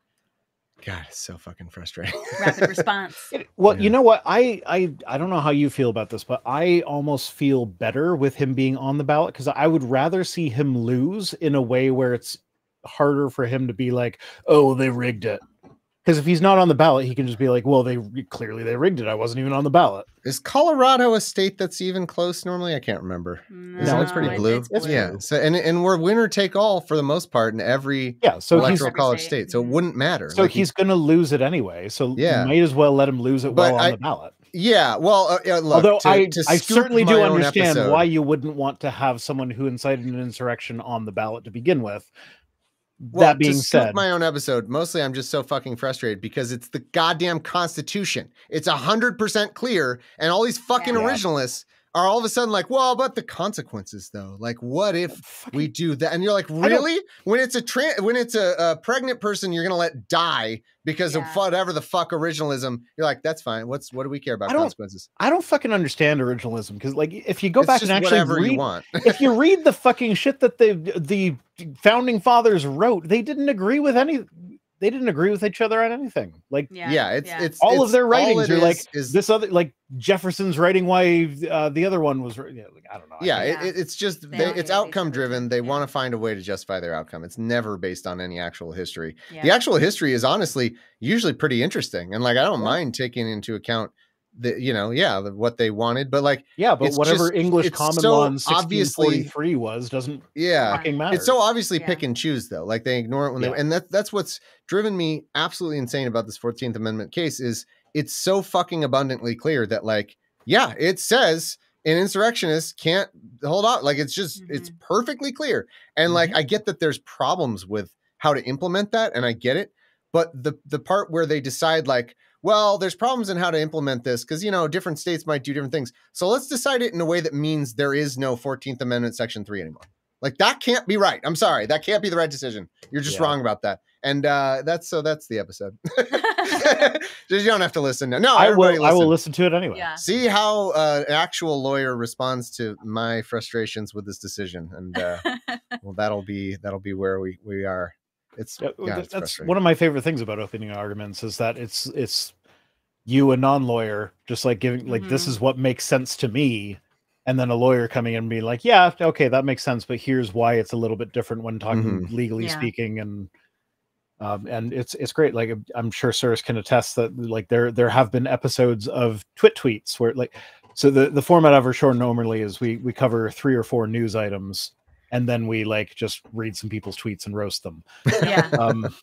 God, it's so fucking frustrating. Rapid response. it, well, Yeah. you know what? I I I don't know how you feel about this, but I almost feel better with him being on the ballot because I would rather see him lose in a way where it's harder for him to be like, oh, they rigged it. Because if he's not on the ballot, he can just be like, well, they clearly they rigged it. I wasn't even on the ballot. Is Colorado a state that's even close normally? I can't remember. No, it's pretty blue. it's yeah. blue. So and and we're winner take all for the most part in every Yeah. So he's electoral Every college state. state. So it Mhm. wouldn't matter. so Like, he- he's going to lose it anyway. So Yeah. you might as well let him lose it But while on I- the ballot. yeah. Well, uh, yeah, look, Although to- I, to I certainly do understand episode- why you wouldn't want to have someone who incited an insurrection on the ballot to begin with. Well, that being to scoop said, my own episode. Mostly, I'm just so fucking frustrated because it's the goddamn Constitution. It's hundred percent clear, and all these fucking Yeah. originalists are all of a sudden like, "Well, but the consequences, though. Like, what if we do that?" And you're like, "Really? When it's a tra- when it's a, a pregnant person, you're gonna let die because Yeah. of whatever the fuck originalism?" You're like, "That's fine. What's what do we care about I consequences? I don't fucking understand originalism because, like, if you go It's back and actually whatever you read, want." if you read the fucking shit that the the founding fathers wrote, they didn't agree with any. They didn't agree with each other on anything. Like Yeah. yeah, it's it's all it's- of their writings it are like is- is this other, like Jefferson's writing why uh, the other one was. Yeah, like, I don't know. I yeah, it, it- it's just They they, it's outcome driven they yeah. want to find a way to justify their outcome it's never based on any actual history Yeah. the actual history is honestly usually pretty interesting and like i don't Yeah. mind taking into account the you know yeah the, what they wanted but like yeah, but whatever just- English common so law in obviously- 1643 was doesn't yeah fucking matter. it's so obviously Yeah. pick and choose though like they ignore it when Yeah. they and that that's what's driven me absolutely insane about this 14th amendment case is it's so fucking abundantly clear that like yeah it says an insurrectionist can't hold on like it's just it's mm-hmm. perfectly clear and like mm-hmm. i get that there's problems with how to implement that and i get it but the the part where they decide like well there's problems in how to implement this because you know different states might do different things so let's decide it in a way that means there is no 14th amendment section 3 anymore like that can't be right i'm sorry that can't be the right decision you're just Yeah. wrong about that and uh that's so that's the episode Just- you don't have to listen now. no I everybody will. I will listen. listen to it anyway. yeah. see how uh, an actual lawyer responds to my frustrations with this decision and uh well that'll be that'll be where we we are it's Yeah, yeah, th- it's that's one of my favorite things about opening arguments is that it's it's you a non-lawyer just like giving like this Mhm. is what makes sense to me. And then a lawyer coming in and being like yeah okay that makes sense but here's why it's a little bit different when talking legally Yeah. speaking. And um, and it's it's great. Like i'm sure sirs can attest that like there there have been episodes of twit tweets where like so the the format of our show normally is we we cover three or four news items and then we like just read some people's tweets and roast them yeah. um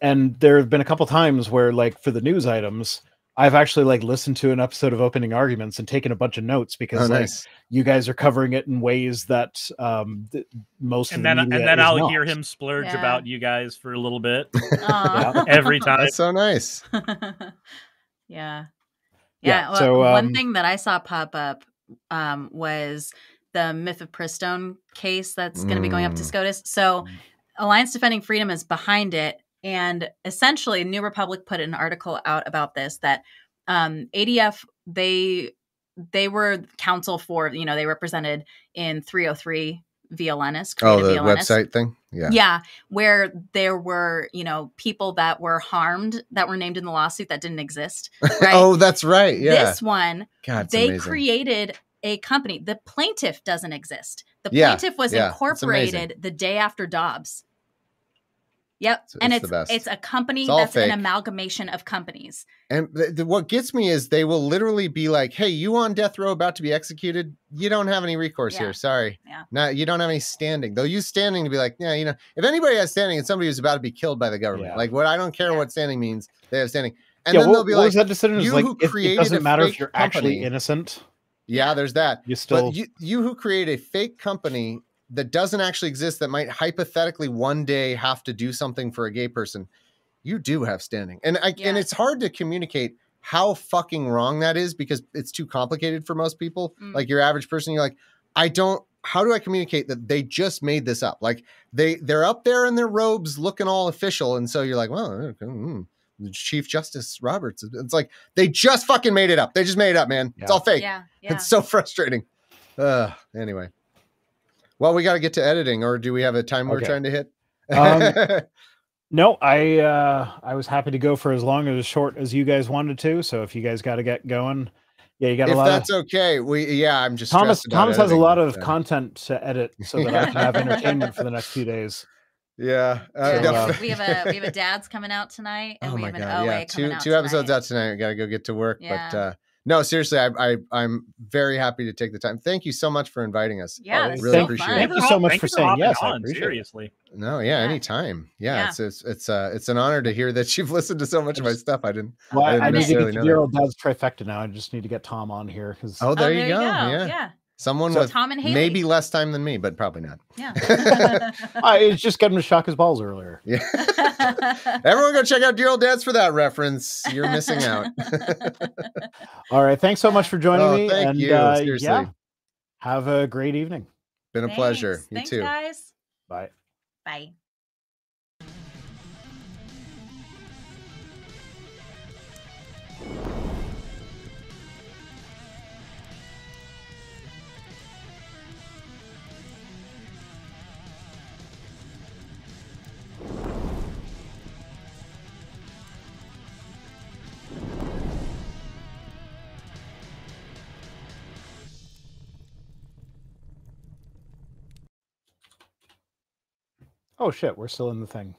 and there have been a couple times where like for the news items i've actually like listened to an episode of opening arguments and taken a bunch of notes because oh, like nice. you guys are covering it in ways that um th- most and of the then and then is I'll not. hear him splurge Yeah. about you guys for a little bit Aw. every time. that's so nice yeah. Yeah, Yeah. well, so, one um, thing that I saw pop up um, was the Mifepristone case that's going to be going up to Mm. SCOTUS. So, Alliance Defending Freedom is behind it. And essentially, New Republic put an article out about this that um, ADF, they they were counsel for, you know, they represented in 303 v. Elenis. Oh, the VLNS. website thing. Yeah. Yeah, where there were, you know, people that were harmed that were named in the lawsuit that didn't exist. Right. oh, that's right. Yeah. This one, God, they amazing. created a company. The plaintiff doesn't exist. The Yeah, plaintiff was yeah, incorporated the day after Dobbs. Yep. It's- and it's it's it's a company It's that's fake. an amalgamation of companies. And th- th- what gets me is they will literally be like, "Hey, you on death row about to be executed? You don't have any recourse Yeah. here. Sorry, Yeah. no, you don't have any standing." They'll use standing to be like, "Yeah, you know, if anybody has standing, it's somebody who's about to be killed by the government. Yeah. Like, what I don't care Yeah. what standing means. They have standing." And yeah, then what, they'll be what like, was that decision? It's "You like who it- it, doesn't matter if you're actually innocent. "Yeah, there's that." You still But you, you who create a fake company that doesn't actually exist that might hypothetically one day have to do something for a gay person, you do have standing. And I, Yeah. and it's hard to communicate how fucking wrong that is because it's too complicated for most people. Mm. Like your average person, you're like, I don't. How do I communicate that they just made this up? Like they they're up there in their robes, looking all official, and so you're like, well, okay, mm, Chief Justice Roberts. It's like they just fucking made it up. They just made it up, man. It's all fake. Yeah. Yeah. It's so frustrating. Uh, anyway. Well, we got to get to editing, or do we have a time we're trying to hit? Um, No, I uh I was happy to go for as long or as short as you guys wanted to. So if you guys got to get going, yeah, you got a if lot of that's okay, we yeah, I'm just Thomas. stressed about Thomas has a lot of so- content to edit, so that I can have entertainment for the next few days. Yeah. Yeah, So, no, uh, we have a we have a dad's coming out tonight, and oh we my have an god, OA yeah, coming two out two episodes tonight. out tonight. We got to go get to work, but uh no, seriously, I, I I'm very happy to take the time. Thank you so much for inviting us. Yeah, Oh, really so appreciate fun. it. Thank you so much thank for saying hopping yes, I on, appreciate it. seriously. No, yeah, Yeah. anytime. Yeah, Yeah. it's it's it's uh it's an honor to hear that you've listened to so much of my stuff. I didn't. Well, I I, didn't I need to get know the that. Earl Dad's trifecta now. I just need to get Tom on here because Oh, there, oh, you go. Yeah. Yeah. Someone So- with Tom and Haley. maybe less time than me, but probably not. Yeah. I it's just getting to shock his balls earlier. Yeah. Everyone go check out Dear Old Dads for that reference. You're missing out. All right, thanks so much for joining Oh, me. thank and you, uh, seriously. yeah, have a great evening. Been a pleasure. You Thanks, too. guys. Bye. Bye. Oh shit, we're still in the thing.